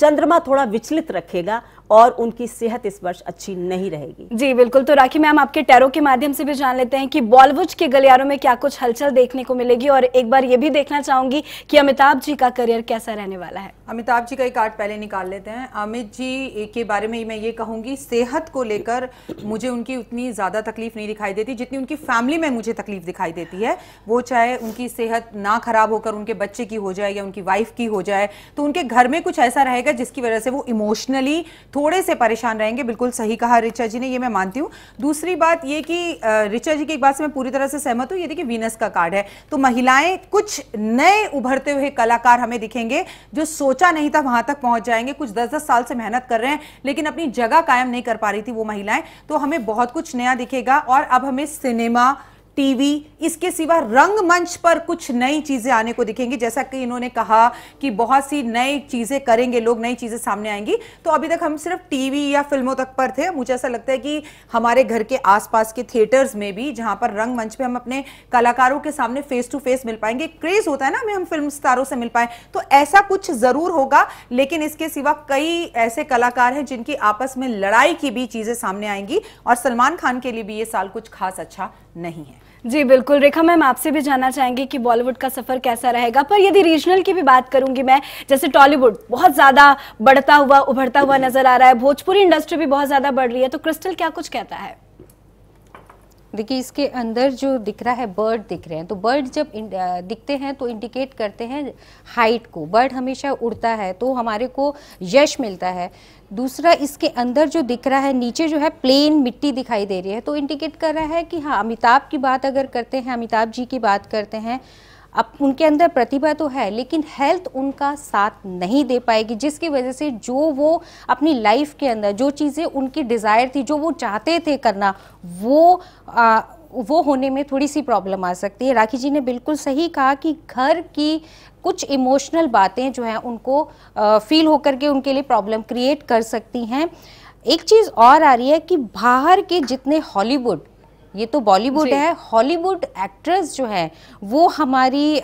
चंद्रमा थोड़ा विचलित रखेगा और उनकी सेहत इस वर्ष अच्छी नहीं रहेगी। जी बिल्कुल। तो राखी मैम आपके टैरो के माध्यम से भी जान लेते हैं कि बॉलीवुड के गलियारों में क्या कुछ हलचल देखने को मिलेगी और एक बार ये भी देखना चाहूँगी कि अमिताभ जी का करियर कैसा रहने वाला है। अमिताभ जी का एक कार्ड पहले निकाल लेते हैं। अमित जी के बारे में मैं ये कहूँगी सेहत को लेकर मुझे उनकी उतनी ज़्यादा तकलीफ़ नहीं दिखाई देती जितनी उनकी फैमिली में मुझे तकलीफ़ दिखाई देती है। वो चाहे उनकी सेहत ना खराब होकर उनके बच्चे की हो जाए या उनकी वाइफ की हो जाए तो उनके घर में कुछ ऐसा रहेगा जिसकी वजह से वो इमोशनली थोड़े से परेशान रहेंगे, बिल्कुल सही कहा रिचा जी ने, ये मैं मानती हूँ। दूसरी बात ये कि रिचा जी की एक बात से मैं पूरी तरह से सहमत हूँ, ये देखिए वीनस का कार्ड है। तो महिलाएँ कुछ नए उभरते हुए कलाकार हमें दिखेंगे, जो सोचा नहीं था वहाँ तक पहुँच जाएँगे। कुछ दस दस साल से मेहनत कर रहे हैं, लेकिन अपनी जगह कायम नहीं कर पा रही थी वो महिलाएँ। तो हमें बहुत कुछ नया दिखेगा और अब हमें सिनेमा टीवी, इसके सिवा रंगमंच पर कुछ नई चीज़ें आने को दिखेंगी। जैसा कि इन्होंने कहा कि बहुत सी नई चीज़ें करेंगे लोग, नई चीज़ें सामने आएँगी। तो अभी तक हम सिर्फ़ टीवी या फ़िल्मों तक पर थे। मुझे ऐसा लगता है कि हमारे घर के आसपास के थिएटर्स में भी, जहाँ पर रंगमंच पे हम अपने कलाकारों के सामने फेस टू फेस मिल पाएँगे। क्रेज होता है ना, हमें हम फ़िल्म स्टारों से मिल पाए। तो ऐसा कुछ ज़रूर होगा, लेकिन इसके सिवा कई ऐसे कलाकार हैं जिनकी आपस में लड़ाई की भी चीज़ें सामने आएँगी। और सलमान खान के लिए भी ये साल कुछ खास अच्छा नहीं है। जी, बिल्कुल। रेखा मैम, आपसे भी जानना चाहेंगे कि बॉलीवुड का सफ़र कैसा रहेगा, पर यदि रीजनल की भी बात करूँगी मैं, जैसे टॉलीवुड बहुत ज़्यादा बढ़ता हुआ, उभरता हुआ नज़र आ रहा है। भोजपुरी इंडस्ट्री भी बहुत ज़्यादा बढ़ रही है तो क्रिस्टल क्या कुछ कहता है? देखिए, इसके अंदर जो दिख रहा है बर्ड दिख रहे हैं। तो बर्ड जब दिखते हैं तो इंडिकेट करते हैं हाइट को। बर्ड हमेशा उड़ता है तो हमारे को यश मिलता है। दूसरा, इसके अंदर जो दिख रहा है, नीचे जो है प्लेन मिट्टी दिखाई दे रही है। तो इंडिकेट कर रहा है कि हाँ अमिताभ की बात अगर करते हैं, अमिताभ जी की बात करते हैं अब उनके अंदर प्रतिभा तो है लेकिन हेल्थ उनका साथ नहीं दे पाएगी जिसकी वजह से जो वो अपनी लाइफ के अंदर जो चीज़ें उनकी डिज़ायर थी जो वो चाहते थे करना वो आ, वो होने में थोड़ी सी प्रॉब्लम आ सकती है। राखी जी ने बिल्कुल सही कहा कि घर की कुछ इमोशनल बातें जो हैं उनको आ, फील होकर के उनके लिए प्रॉब्लम क्रिएट कर सकती हैं। एक चीज़ और आ रही है कि बाहर के जितने हॉलीवुड ये तो बॉलीवुड है। हॉलीवुड एक्ट्रेस जो है वो हमारी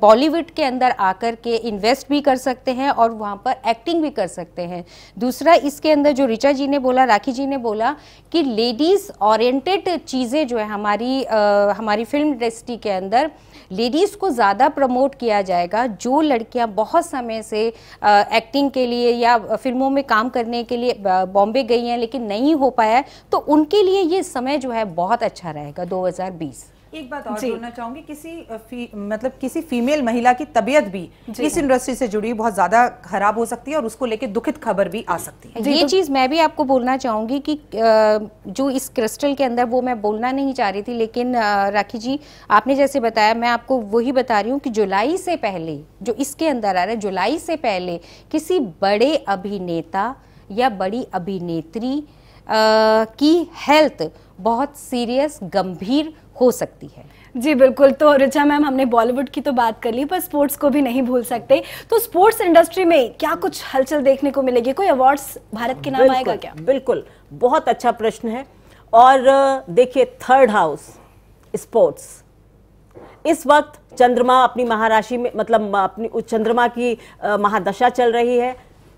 बॉलीवुड के अंदर आकर के इन्वेस्ट भी कर सकते हैं और वहाँ पर एक्टिंग भी कर सकते हैं। दूसरा इसके अंदर जो रिचा जी ने बोला राखी जी ने बोला कि लेडीज़ ओरिएंटेड चीज़ें जो है हमारी अ, हमारी फ़िल्म इंडस्ट्री के अंदर लेडीज़ को ज़्यादा प्रमोट किया जाएगा जो लड़कियाँ बहुत समय से आ, एक्टिंग के लिए या फ़िल्मों में काम करने के लिए बॉम्बे गई हैं लेकिन नहीं हो पाया है तो उनके लिए ये समय जो है बहुत अच्छा रहेगा 2020 एक बात और। जोड़ना चाहूँगी किसी फ़ी, मतलब किसी फीमेल महिला की तबीयत भी इस इंडस्ट्री से जुड़ी बहुत ज़्यादा खराब हो सकती है और उसको लेके दुखित खबर भी आ सकती है। ये चीज़ मैं भी आपको बोलना चाहूँगी कि जो इस क्रिस्टल के अंदर वो मैं बोलना नहीं चाह रही थी लेकिन राखी जी आपने जैसे बताया मैं आपको वही बता रही हूँ कि जुलाई से पहले जो इसके अंदर आ रहा है जुलाई से पहले किसी बड़े अभिनेता या बड़ी अभिनेत्री की हेल्थ बहुत सीरियस गंभीर हो सकती है। जी बिल्कुल। तो रिचा मैम हमने बॉलीवुड की तो बात कर ली पर स्पोर्ट्स को भी नहीं भूल सकते। तो स्पोर्ट्स इंडस्ट्री में क्या कुछ हलचल देखने को मिलेगी? कोई अवार्ड्स भारत के नाम आएगा क्या? बिल्कुल। बहुत अच्छा प्रश्न है। और देखिए थर्ड हाउस स्पोर्ट्स इस वक्त चंद्रमा अपनी महाराशि में मतलब अपनी उस चंद्रमा की महादशा चल रही है।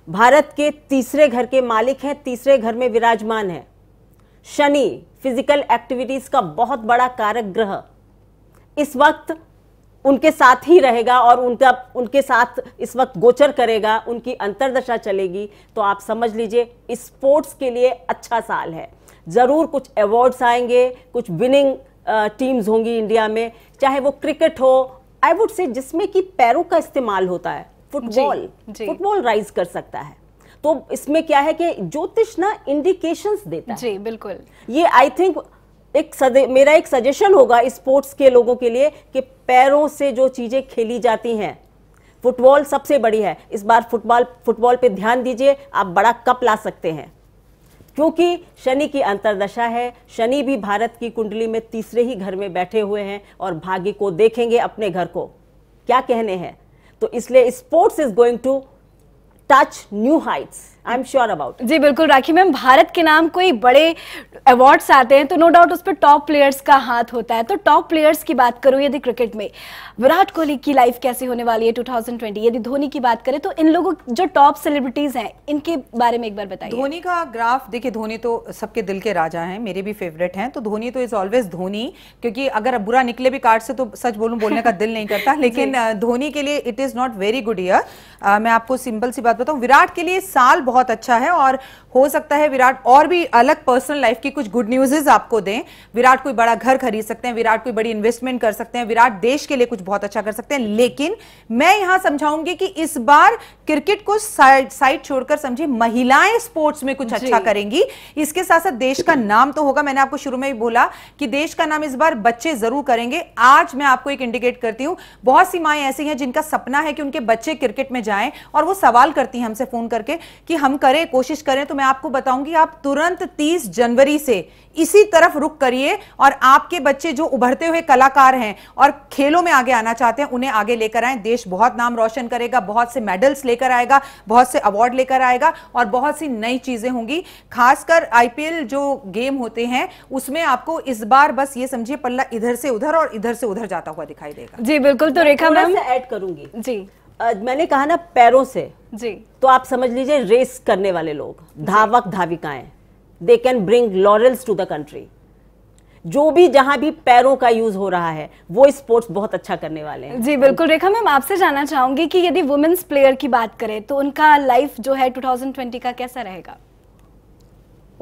भारत के तीसरे घर के मालिक हैं तीसरे घर में विराजमान है। शनि फ़िज़िकल एक्टिविटीज़ का बहुत बड़ा कारक ग्रह इस वक्त उनके साथ ही रहेगा और उनका उनके साथ इस वक्त गोचर करेगा उनकी अंतरदशा चलेगी। तो आप समझ लीजिए स्पोर्ट्स के लिए अच्छा साल है। ज़रूर कुछ अवार्ड्स आएँगे कुछ विनिंग टीम्स होंगी इंडिया में। चाहे वो क्रिकेट हो आई वुड से जिसमें कि पैरों का इस्तेमाल होता है फुटबॉल। फुटबॉल राइज कर सकता है। तो इसमें क्या है कि ज्योतिष ना इंडिकेशंस देता है। जी बिल्कुल। ये आई थिंक एक सदे, मेरा एक सजेशन होगा स्पोर्ट्स के लोगों के लिए कि पैरों से जो चीज़ें खेली जाती हैं फुटबॉल सबसे बड़ी है। इस बार फुटबॉल फुटबॉल पे ध्यान दीजिए आप बड़ा कप ला सकते हैं। क्योंकि शनि की अंतरदशा है शनि भी भारत की कुंडली में तीसरे ही घर में बैठे हुए हैं और भाग्य को देखेंगे अपने घर को। क्या कहने हैं? तो इसलिए sports is going to touch new heights I am sure about जी बिल्कुल राखी मैम भारत के नाम कोई बड़े अवार्ड्स आते हैं तो नो डाउट उस पर टॉप प्लेयर्स का हाथ होता है। तो टॉप प्लेयर्स की बात करूँ यदि क्रिकेट में विराट कोहली की लाइफ कैसे होने वाली है 2020 यदि धोनी की बात करें तो इन लोगों जो टॉप सेलिब्रिटीज हैं इनके बारे में एक बार बताइए। धोनी का ग्राफ देखिए धोनी तो सबके दिल के राजा हैं मेरे भी फेवरेट हैं तो धोनी तो इज़ ऑलवेज धोनी क्योंकि अगर बुरा निकले भी कार्ड से तो सच बोलूँ बोलने का दिल नहीं करता। लेकिन धोनी के लिए it is not very good year मैं आपको सिंपल सी बात बताऊँ विराट के लिए साल बहुत अच्छा है और हो सकता है विराट और भी अलग पर्सनल लाइफ की कुछ गुड न्यूज़ आपको दें। विराट कोई बड़ा घर खरीद सकते हैं विराट कोई बड़ी इन्वेस्टमेंट कर सकते हैं विराट देश के लिए कुछ बहुत अच्छा कर सकते हैं लेकिन मैं यहाँ समझाऊँगी कि इस बार क्रिकेट को साइड साइड छोड़कर समझिए महिलाएँ स्पोर्ट्स में कुछ अच्छा करेंगी। इसके साथ साथ देश का नाम तो होगा मैंने आपको शुरू में ही बोला कि देश का नाम इस बार बच्चे ज़रूर करेंगे। आज मैं आपको एक इंडिकेट करती हूँ बहुत सी माएँ ऐसी हैं जिनका सपना है कि उनके बच्चे क्रिकेट में जाएँ और वो सवाल करती हैं हमसे फ़ोन करके कि हम करें कोशिश करें तो मैं आपको बताऊँगी आप तुरंत 30 जनवरी से इसी तरफ़ रुक करिए और आपके बच्चे जो उभरते हुए कलाकार हैं और खेलों में आगे आना चाहते हैं उन्हें आगे लेकर आए। देश बहुत नाम रोशन करेगा बहुत से मेडल्स लेकर आएगा बहुत से अवार्ड लेकर आएगा और बहुत सी नई चीज़ें होंगी। खासकर आईपीएल जो गेम होते हैं उसमें आपको इस बार बस ये समझिए पल्ला इधर से उधर और इधर से उधर जाता हुआ दिखाई देगा। जी बिल्कुल। तो रेखा मैम? ऐड करूँगी। जी। मैंने कहा ना पैरों से। जी। तो आप समझ लीजिए रेस करने वाले लोग धावक धाविकाएँ they can bring laurels to the country जो भी जहाँ भी पैरों का यूज़ हो रहा है वो स्पोर्ट्स बहुत अच्छा करने वाले हैं। जी बिल्कुल। रेखा मैम आपसे जानना चाहूँगी कि यदि वुमेन्स प्लेयर की बात करें तो उनका लाइफ जो है 2020 का कैसा रहेगा?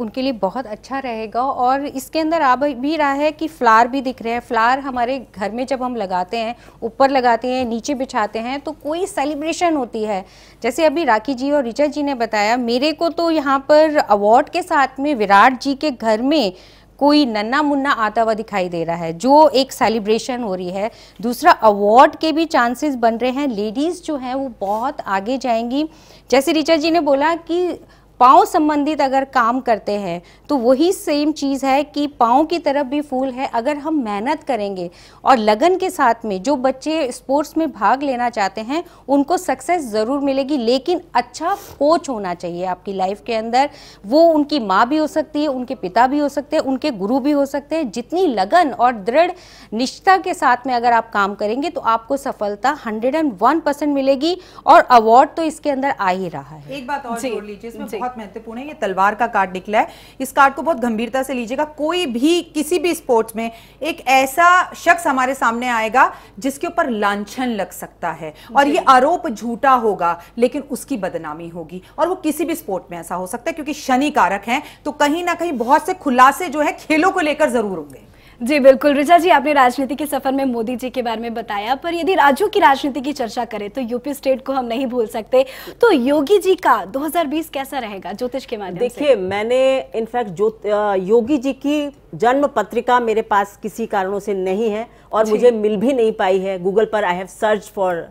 उनके लिए बहुत अच्छा रहेगा और इसके अंदर आ भी रहा है कि फ्लार भी दिख रहे हैं। फ्लार हमारे घर में जब हम लगाते हैं, ऊपर लगाते हैं, नीचे बिछाते हैं तो कोई सेलिब्रेशन होती है। जैसे अभी राखी जी और रिचा जी ने बताया, मेरे को तो यहाँ पर अवार्ड के साथ में विराट जी के घर में कोई नन्ना मुन्ना आता हुआ दिखाई दे रहा है, जो एक सेलिब्रेशन हो रही है। दूसरा अवार्ड के भी चांसेस बन रहे हैं। लेडीज़ जो हैं, वो बहुत आगे जाएँगी। जैसे रिचा जी ने बोला कि पाँव संबंधित अगर काम करते हैं तो वही सेम चीज़ है कि पाँव की तरफ़ भी फूल है अगर हम मेहनत करेंगे और लगन के साथ में जो बच्चे स्पोर्ट्स में भाग लेना चाहते हैं उनको सक्सेस ज़रूर मिलेगी लेकिन अच्छा कोच होना चाहिए आपकी लाइफ के अंदर। वो उनकी माँ भी हो सकती है उनके पिता भी हो सकते हैं उनके गुरु भी हो सकते हैं। जितनी लगन और दृढ़ निष्ठा के साथ में अगर आप काम करेंगे तो आपको सफलता 101 परसेंट मिलेगी और अवार्ड तो इसके अंदर आ ही रहा है। एक बात और जोड़ लीजिए इसमें जी। बहुत महत्वपूर्ण है। ये तलवार का कार्ड निकला है। इस कार्ड को बहुत गंभीरता से लीजिएगा। कोई भी किसी भी स्पोर्ट्स में एक ऐसा शख्स हमारे सामने आएगा जिसके ऊपर लांछन लग सकता है और ये आरोप झूठा होगा लेकिन उसकी बदनामी होगी और वो किसी भी स्पोर्ट में ऐसा हो सकता है क्योंकि शनि कारक हैं तो कहीं ना कहीं बहुत से खुलासे जो है खेलों को लेकर ज़रूर होंगे। जी बिल्कुल। ऋचा जी आपने राजनीति के सफ़र में मोदी जी के बारे में बताया पर यदि राज्यों की राजनीति की चर्चा करें तो यूपी स्टेट को हम नहीं भूल सकते। तो योगी जी का 2020 कैसा रहेगा ज्योतिष के माध्यम से? देखिए मैंने इनफैक्ट जो योगी जी की जन्म पत्रिका मेरे पास किसी कारणों से नहीं है और मुझे मिल भी नहीं पाई है। गूगल पर I have search for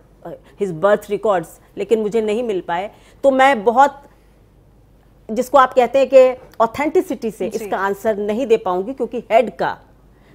his birth records लेकिन मुझे नहीं मिल पाए। तो मैं बहुत जिसको आप कहते हैं कि ऑथेंटिसिटी से इसका आंसर नहीं दे पाऊँगी क्योंकि हेड का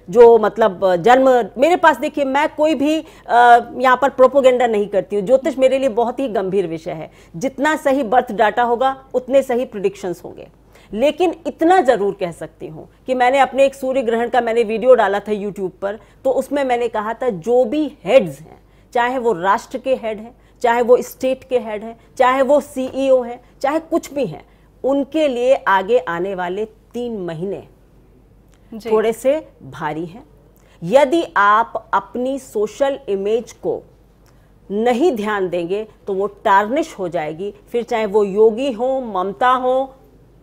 जो मतलब जन्म, मेरे पास देखिए, मैं कोई भी यहाँ पर प्रोपोगेंडा नहीं करती हूँ ज्योतिष मेरे लिए बहुत ही गंभीर विषय है जितना सही बर्थ डाटा होगा, उतने सही प्रिडिक्शंस होंगे लेकिन इतना ज़रूर कह सकती हूँ कि मैंने अपने एक सूर्य ग्रहण का मैंने वीडियो डाला था यूट्यूब पर तो उसमें मैंने कहा था, जो भी हेड्स हैं, चाहे वो राष्ट्र के हेड हैं, चाहे वो स्टेट के हेड हैं, चाहे वो सीईओ हैं, चाहे कुछ भी हैं, उनके लिए आगे आने वाले तीन महीने। थोड़े से भारी हैं। यदि आप अपनी सोशल इमेज को नहीं ध्यान देंगे तो वो टार्निश हो जाएगी। फिर चाहे वो योगी हो ममता हो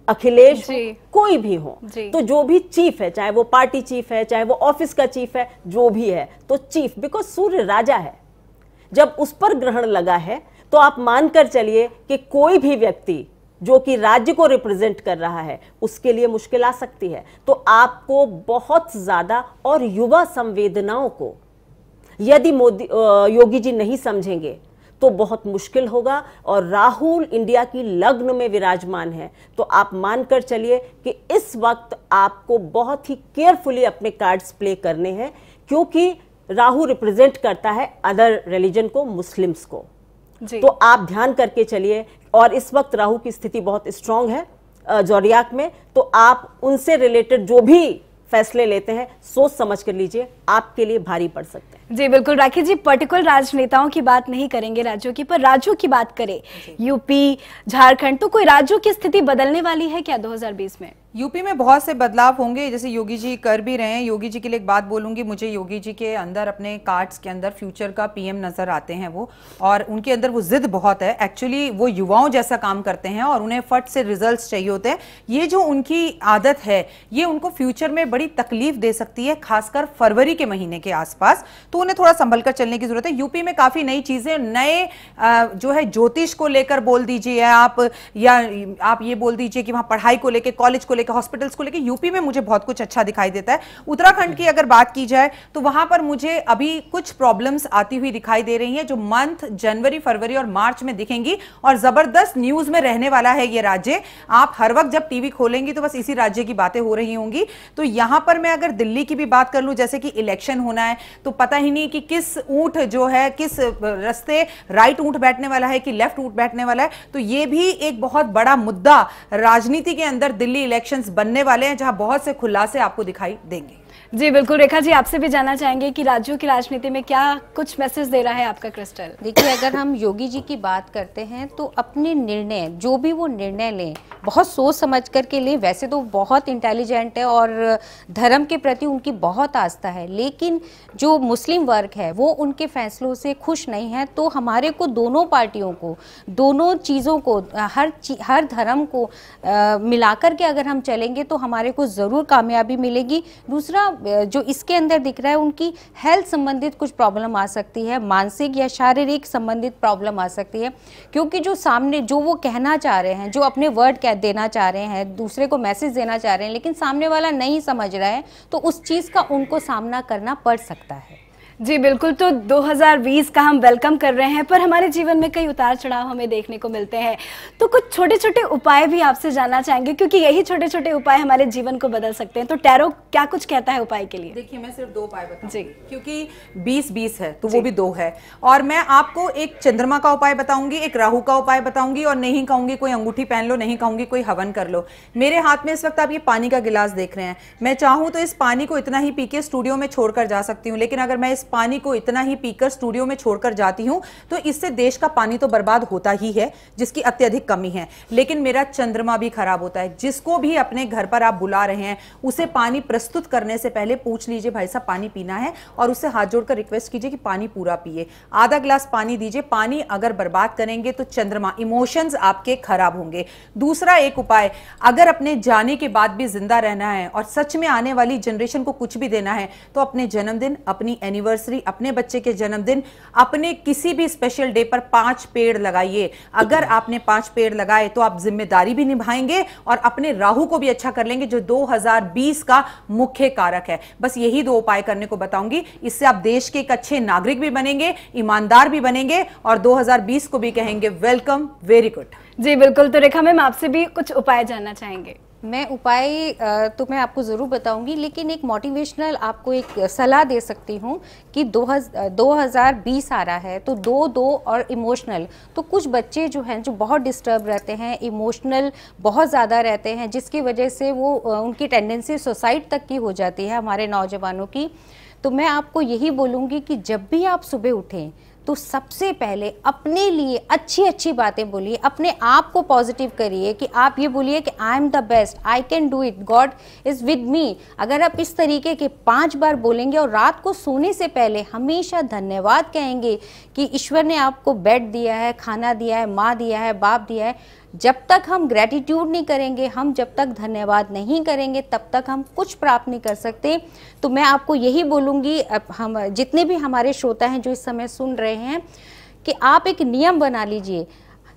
अखिलेश हो, कोई भी हो तो जो भी चीफ है चाहे वो पार्टी चीफ है चाहे वो ऑफ़िस का चीफ है जो भी है तो चीफ बिकॉज़ सूर्य राजा है। जब उस पर ग्रहण लगा है तो आप मानकर चलिए कि कोई भी व्यक्ति जो कि राज्य को रिप्रेजेंट कर रहा है, उसके लिए मुश्किल आ सकती है। तो आपको बहुत ज़्यादा और युवा संवेदनाओं को यदि मोदी योगी जी नहीं समझेंगे तो बहुत मुश्किल होगा। और राहुल इंडिया की लग्न में विराजमान है तो आप मानकर चलिए कि इस वक्त आपको बहुत ही केयरफुली अपने कार्ड्स प्ले करने हैं, क्योंकि राहु रिप्रेजेंट करता है अदर रिलीजन को, मुस्लिम्स को। तो आप ध्यान करके चलिए। और इस वक्त राहु की स्थिति बहुत स्ट्रांग है जोरियाक में। तो आप उनसे रिलेटेड जो भी फैसले लेते हैं, सोच समझ कर लीजिए। आपके लिए भारी पड़ सकते हैं। जी बिल्कुल। राखी जी पर्टिकुलर राजनेताओं की बात नहीं करेंगे राज्यों की पर राज्यों की बात करें। यूपी झारखंड तो कोई राज्यों की स्थिति बदलने वाली है क्या 2020 में? यूपी में बहुत से बदलाव होंगे जैसे योगी जी कर भी रहे हैं। योगी जी के लिए एक बात बोलूँगी मुझे योगी जी के अंदर अपने कार्ड्स के अंदर फ्यूचर का पीएम नज़र आते हैं वो और उनके अंदर वो जिद बहुत है। एक्चुअली वो युवाओं जैसा काम करते हैं और उन्हें फट से रिजल्ट्स चाहिए होते हैं। ये जो उनकी आदत है ये उनको फ्यूचर में बड़ी तकलीफ़ दे सकती है खासकर फरवरी के महीने के आसपास तो उन्हें थोड़ा संभल कर चलने की ज़रूरत है। यूपी में काफ़ी नई चीज़ें, नए जो है, ज्योतिष को लेकर बोल दीजिए आप, या आप ये बोल दीजिए कि वहाँ पढ़ाई को लेकर कॉलेज को लेकर हॉस्पिटल्स को लेकर यूपी में मुझे बहुत कुछ अच्छा दिखाई देता है। उत्तराखंड की अगर बात की जाए तो वहाँ पर मुझे अभी कुछ प्रॉब्लम्स आती हुई दिखाई दे रही हैं, जो मंथ जनवरी, फरवरी और मार्च में दिखेंगी, और ज़बरदस्त न्यूज़ में रहने वाला है ये राज्य। आप हर वक्त जब टीवी खोलेंगी तो बस इसी राज्य की बातें हो रही होंगी। तो यहाँ पर मैं अगर दिल्ली की भी बात कर लूँ, जैसे कि इलेक्शन होना है तो पता ही नहीं कि किस ऊँट जो है, किस रस्ते राइट ऊँट बैठने वाला है कि लेफ़्ट ऊँट बैठने वाला है। तो ये भी एक बहुत बड़ा मुद्दा राजनीति के अंदर दिल्ली इलेक्शंस बनने वाले हैं, जहाँ बहुत से खुलासे आपको दिखाई देंगे। जी बिल्कुल। रेखा जी आपसे भी जानना चाहेंगे कि राज्यों की राजनीति में क्या कुछ मैसेज दे रहा है आपका क्रिस्टल देखिए अगर हम योगी जी की बात करते हैं तो अपने निर्णय जो भी वो निर्णय लें बहुत सोच समझ कर के लें। वैसे तो बहुत इंटेलिजेंट है और धर्म के प्रति उनकी बहुत आस्था है लेकिन जो मुस्लिम वर्ग है वो उनके फैसलों से खुश नहीं है। तो हमारे को दोनों पार्टियों को दोनों चीज़ों को हर ची, हर धर्म को मिलाकर के अगर हम चलेंगे तो हमारे को ज़रूर कामयाबी मिलेगी। दूसरा जो इसके अंदर दिख रहा है, उनकी हेल्थ संबंधित कुछ प्रॉब्लम आ सकती है, मानसिक या शारीरिक संबंधित प्रॉब्लम आ सकती है। क्योंकि जो सामने, जो वो कहना चाह रहे हैं, जो अपने वर्ड कह, देना चाह रहे हैं, दूसरे को मैसेज देना चाह रहे हैं, लेकिन सामने वाला नहीं समझ रहा है तो उस चीज़ का उनको सामना करना पड़ सकता है। जी बिल्कुल। तो 2020 का हम वेलकम कर रहे हैं पर हमारे जीवन में कई उतार चढ़ाव हमें देखने को मिलते हैं। तो कुछ छोटे छोटे उपाय भी आपसे जानना चाहेंगे क्योंकि यही छोटे छोटे उपाय हमारे जीवन को बदल सकते हैं। तो टैरो क्या कुछ कहता है उपाय के लिए? देखिए मैं सिर्फ़ दो उपाय बताऊँगी जी। क्योंकि 20 20 है तो वो भी दो है। और मैं आपको एक चंद्रमा का उपाय बताऊँगी एक राहु का उपाय बताऊँगी और नहीं कहूँगी कोई अंगूठी पहन लो नहीं कहूँगी कोई हवन कर लो। मेरे हाथ में इस वक्त आप ये पानी का गिलास देख रहे हैं। मैं चाहूँ तो इस पानी को इतना ही पी के स्टूडियो में छोड़कर जा सकती हूँ लेकिन अगर मैं इस पानी को इतना ही पीकर स्टूडियो में छोड़कर जाती हूँ तो इससे देश का पानी तो बर्बाद होता ही है, जिसकी अत्यधिक कमी है। लेकिन मेरा चंद्रमा भी खराब होता है। जिसको भी अपने घर पर आप बुला रहे हैं, उसे पानी प्रस्तुत करने से पहले पूछ लीजिए, भाई साहब, पानी पीना है? और उससे हाथ जोड़कर रिक्वेस्ट कीजिए कि पानी पूरा पिए। आधा ग्लास पानी दीजिए। पानी अगर बर्बाद करेंगे तो चंद्रमा, इमोशंस आपके खराब होंगे। दूसरा एक उपाय, अगर अपने जाने के बाद भी ज़िंदा रहना है और सच में आने वाली जनरेशन को कुछ भी देना है तो अपने जन्मदिन, अपनी एनिवर्सरी अपने बच्चे के जन्मदिन, अपने किसी भी स्पेशल डे पर पाँच पेड़ लगाइए। अगर आपने पाँच पेड़ लगाए तो आप ज़िम्मेदारी भी निभाएँगे और अपने राहु को भी अच्छा कर लेंगे, जो 2020 का मुख्य कारक है। बस यही दो उपाय करने को बताऊँगी। इससे आप देश के एक अच्छे नागरिक भी बनेंगे, ईमानदार भी बनेंगे और 2020 को भी कहेंगे वेलकम वेरी गुड जी, बिल्कुल तो रेखा मैम, आपसे भी कुछ उपाय जानना चाहेंगे? मैं उपाय तो मैं आपको ज़रूर बताऊँगी, लेकिन एक मोटिवेशनल आपको एक सलाह दे सकती हूँ कि दो हज़ दो हज़ार बीस आ रहा है तो दो दो और इमोशनल तो कुछ बच्चे जो हैं, जो बहुत डिस्टर्ब रहते हैं इमोशनल बहुत ज़्यादा रहते हैं, जिसकी वजह से वो उनकी टेंडेंसी सुसाइड तक की हो जाती है हमारे नौजवानों की तो मैं आपको यही बोलूँगी कि जब भी आप सुबह उठें तो सबसे पहले अपने लिए अच्छी अच्छी बातें बोलिए। अपने आप को पॉजिटिव करिए कि आप ये बोलिए कि I am the best I can do it God is with me अगर आप इस तरीके के पाँच बार बोलेंगे और रात को सोने से पहले हमेशा धन्यवाद कहेंगे कि ईश्वर ने आपको बेड दिया है, खाना दिया है, माँ दिया है, बाप दिया है जब तक हम ग्रेटिट्यूड नहीं करेंगे हम जब तक धन्यवाद नहीं करेंगे तब तक हम कुछ प्राप्त नहीं कर सकते। तो मैं आपको यही बोलूँगी हम जितने भी हमारे श्रोता हैं जो इस समय सुन रहे हैं कि आप एक नियम बना लीजिए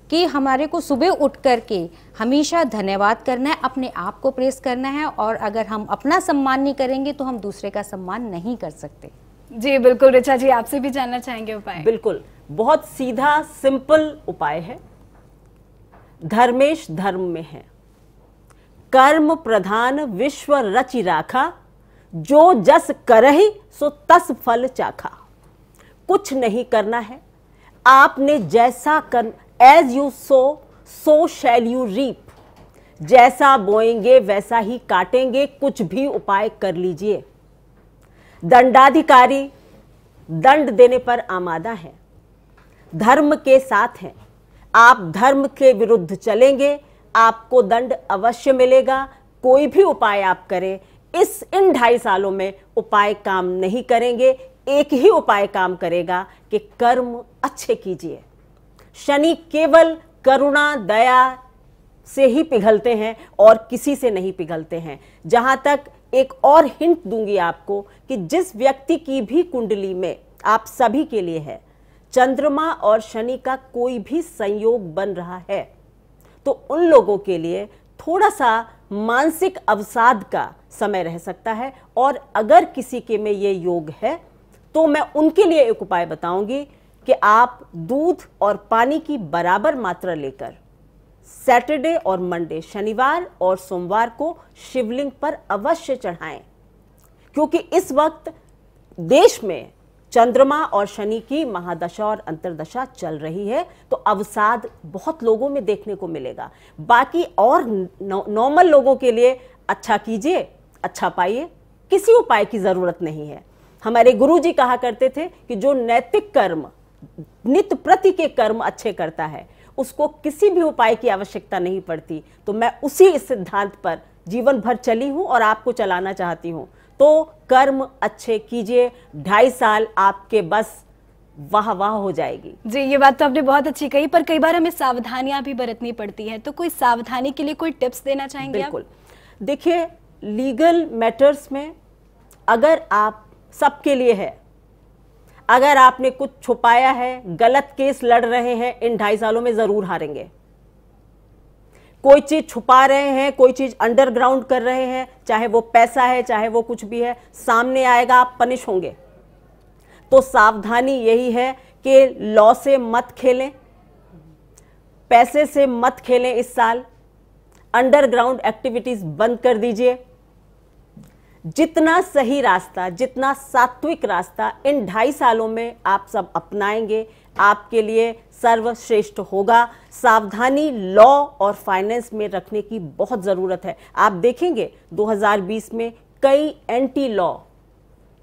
कि हमारे को सुबह उठ कर के हमेशा धन्यवाद करना है अपने आप को प्रेस करना है और अगर हम अपना सम्मान नहीं करेंगे तो हम दूसरे का सम्मान नहीं कर सकते। जी बिल्कुल रिचा जी आपसे भी जानना चाहेंगे उपाय। बिल्कुल बहुत सीधा सिंपल उपाय है। धर्मेश धर्म में है। कर्म प्रधान विश्व रचि राखा, जो जस करही सो तस फल चाखा। कुछ नहीं करना है, आपने जैसा कर as you sow so shall you reap जैसा बोएँगे वैसा ही काटेंगे, कुछ भी उपाय कर लीजिए। दंडाधिकारी, दंड देने पर आमादा है। धर्म के साथ हैं। आप धर्म के विरुद्ध चलेंगे, आपको दंड अवश्य मिलेगा, कोई भी उपाय आप करें, इस इन ढाई सालों में उपाय काम नहीं करेंगे, एक ही उपाय काम करेगा कि कर्म अच्छे कीजिए। शनि केवल करुणा, दया से ही पिघलते हैं और किसी से नहीं पिघलते हैं। जहाँ तक एक और हिंट दूँगी आपको कि जिस व्यक्ति की भी कुंडली में आप सभी के लिए है चंद्रमा और शनि का कोई भी संयोग बन रहा है। तो उन लोगों के लिए थोड़ा सा मानसिक अवसाद का समय रह सकता है और अगर किसी के में ये योग है तो मैं उनके लिए एक उपाय बताऊँगी कि आप दूध और पानी की बराबर मात्रा लेकर सैटरडे और मंडे, शनिवार और सोमवार को शिवलिंग पर अवश्य चढ़ाएँ। क्योंकि इस वक्त देश में चंद्रमा और शनि की महादशा और अंतरदशा चल रही है तो अवसाद बहुत लोगों में देखने को मिलेगा। बाकी और नॉर्मल लोगों के लिए अच्छा कीजिए अच्छा पाइए, किसी उपाय की ज़रूरत नहीं है। हमारे गुरु जी कहा करते थे कि जो नैतिक कर्म नित्य प्रति के कर्म अच्छे करता है, उसको किसी भी उपाय की आवश्यकता नहीं पड़ती। तो मैं उसी सिद्धांत पर जीवन भर चली हूँ और आपको चलाना चाहती हूँ। तो कर्म अच्छे कीजिए ढाई साल आपके बस वाह वाह हो जाएगी। जी ये बात तो आपने बहुत अच्छी कही पर कई बार हमें सावधानियाँ भी बरतनी पड़ती है। तो कोई सावधानी के लिए कोई टिप्स देना चाहेंगे बिल्कुल। देखिए लीगल मैटर्स में अगर आप सबके लिए है अगर आपने कुछ छुपाया है गलत केस लड़ रहे हैं इन ढाई सालों में ज़रूर हारेंगे। कोई चीज़ छुपा रहे हैं, कोई चीज़ अंडरग्राउंड कर रहे हैं, चाहे वो पैसा है, चाहे वो कुछ भी है, सामने आएगा, आप पनिश होंगे। तो सावधानी यही है कि लॉ से मत खेलें, पैसे से मत खेलें इस साल। अंडरग्राउंड एक्टिविटीज़ बंद कर दीजिए। जितना सही रास्ता, जितना सात्विक रास्ता इन ढाई सालों में आप सब अपनाएँगे आपके लिए सर्वश्रेष्ठ होगा। सावधानी, लॉ और फाइनेंस में रखने की बहुत ज़रूरत है। आप देखेंगे 2020 में कई एंटी लॉ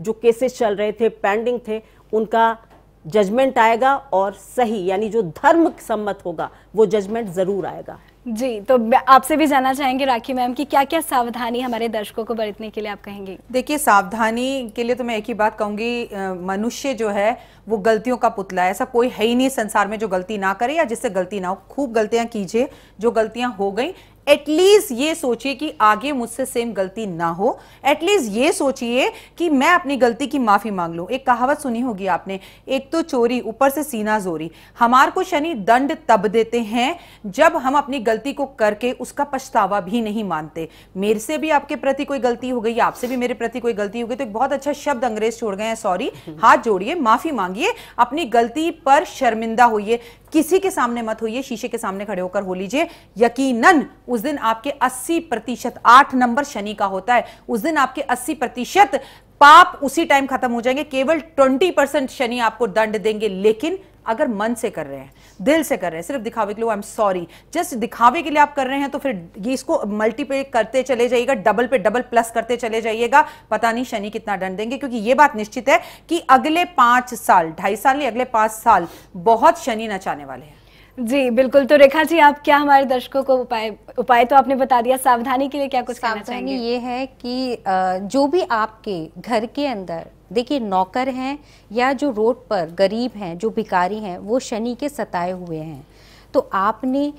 जो केसेस चल रहे थे पेंडिंग थे, उनका जजमेंट आएगा और सही, यानी जो धर्म सम्मत होगा, वो जजमेंट ज़रूर आएगा। जी तो आपसे भी जानना चाहेंगे राखी मैम कि क्या क्या सावधानी हमारे दर्शकों को बरतने के लिए आप कहेंगे? देखिए, सावधानी के लिए तो मैं एक ही बात कहूँगी मनुष्य जो है, वो गलतियों का पुतला है। ऐसा कोई है ही नहीं संसार में जो गलती ना करे या जिससे गलती ना हो। खूब गलतियाँ कीजिए। जो गलतियाँ हो गई एटलीस्ट ये सोचिए कि आगे मुझसे सेम गलती ना हो। एटलीस्ट ये सोचिए कि मैं अपनी गलती की माफ़ी मांग लूँ। एक कहावत सुनी होगी आपने, एक तो चोरी, ऊपर से सीना जोरी। हमार को शनि दंड तब देते हैं जब हम अपनी गलती को करके उसका पछतावा भी नहीं मानते। मेरे से भी आपके प्रति कोई गलती हो गई, आपसे भी मेरे प्रति कोई गलती हो गई तो एक बहुत अच्छा शब्द अंग्रेज़ छोड़ गए हैं सॉरी हाथ जोड़िए, माफ़ी मांगिए, अपनी गलती पर शर्मिंदा होइए। किसी के सामने मत होइए, शीशे के सामने खड़े होकर हो लीजिए। यकीनन, उस दिन आपके 80 प्रतिशत, आठ नंबर शनि का होता है। उस दिन आपके 80 प्रतिशत पाप उसी टाइम खत्म हो जाएँगे। केवल 20 परसेंट शनि आपको दंड देंगे, लेकिन अगर मन से कर रहे हैं दिल से कर रहे हैं सिर्फ़ दिखावे के लिए आई एम सॉरी जस्ट दिखावे के लिए आप कर रहे हैं तो फिर ये इसको मल्टीप्लाई करते चले जाइएगा डबल पे डबल प्लस करते चले जाइएगा। पता नहीं शनि कितना दंड देंगे क्योंकि ये बात निश्चित है कि अगले पाँच साल ढाई साल या अगले पाँच साल बहुत शनि नचाने वाले हैं। जी बिल्कुल। तो रेखा जी आप क्या हमारे दर्शकों को उपाय उपाय तो आपने बता दिया सावधानी के लिए क्या कुछ कहना सावधानी चाहेंगे? ये है कि अ, जो भी आपके घर के अंदर देखिए, नौकर हैं या जो रोड पर गरीब हैं, जो भिकारी हैं, वो शनि के सताए हुए हैं। तो आपने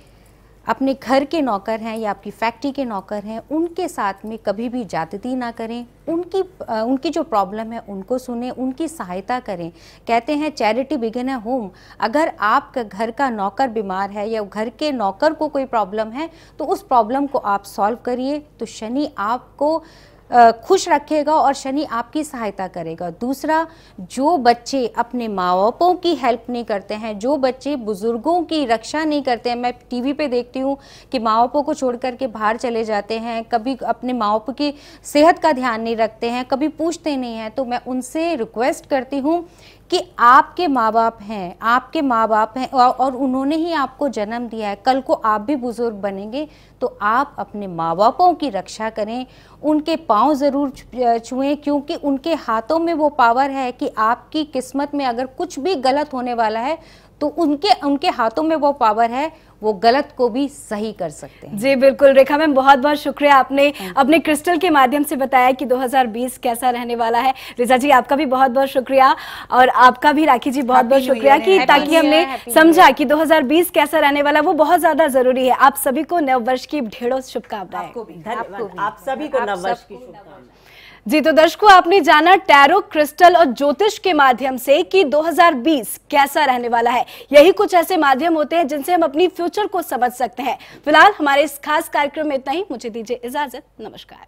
अपने घर के नौकर हैं या आपकी फैक्ट्री के नौकर हैं, उनके साथ में कभी भी जादती ना करें। उनकी उनकी जो प्रॉब्लम है, उनको सुने, उनकी सहायता करें। कहते हैं, चैरिटी बिगिन है होम। अगर आपका घर का नौकर बीमार है या घर के नौकर को कोई प्रॉब्लम है तो उस प्रॉब्लम को आप सॉल्व करिए। तो शनि आपको खुश रखेगा और शनि आपकी सहायता करेगा। दूसरा, जो बच्चे अपने माँ बापों की हेल्प नहीं करते हैं, जो बच्चे बुज़ुर्गों की रक्षा नहीं करते हैं, मैं टीवी पे देखती हूँ कि माँ बापों को छोड़ करके बाहर चले जाते हैं, कभी अपने माँ बापों की सेहत का ध्यान नहीं रखते हैं, कभी पूछते नहीं हैं तो मैं उनसे रिक्वेस्ट करती हूँ कि आपके माँ बाप हैं आपके माँ बाप हैं और, उन्होंने ही आपको जन्म दिया है। कल को आप भी बुज़ुर्ग बनेंगे तो आप अपने माँ बापों की रक्षा करें उनके पाँव ज़रूर छुएँ क्योंकि उनके हाथों में वो पावर है कि आपकी किस्मत में अगर कुछ भी गलत होने वाला है तो उनके उनके हाथों में वो पावर है वो गलत को भी सही कर सकते हैं। जी बिल्कुल। रेखा मैम बहुत बहुत शुक्रिया आपने अपने क्रिस्टल के माध्यम से बताया कि 2020 कैसा रहने वाला है। रिजा जी आपका भी बहुत बहुत शुक्रिया। और आपका भी राखी जी बहुत बहुत शुक्रिया कि ताकि हमने समझा कि 2020 कैसा रहने वाला वो बहुत ज़्यादा ज़रूरी है। आप सभी को नव वर्ष की ढेरों शुभकामनाएँ। आप सभी को नव वर्ष की शुभकामनाएँ। जी तो दर्शकों, आपने जाना टैरो, क्रिस्टल और ज्योतिष के माध्यम से कि 2020 कैसा रहने वाला है। यही कुछ ऐसे माध्यम होते हैं जिनसे हम अपनी फ्यूचर को समझ सकते हैं। फ़िलहाल हमारे इस खास कार्यक्रम में इतना ही। मुझे दीजिए इजाज़त। नमस्कार।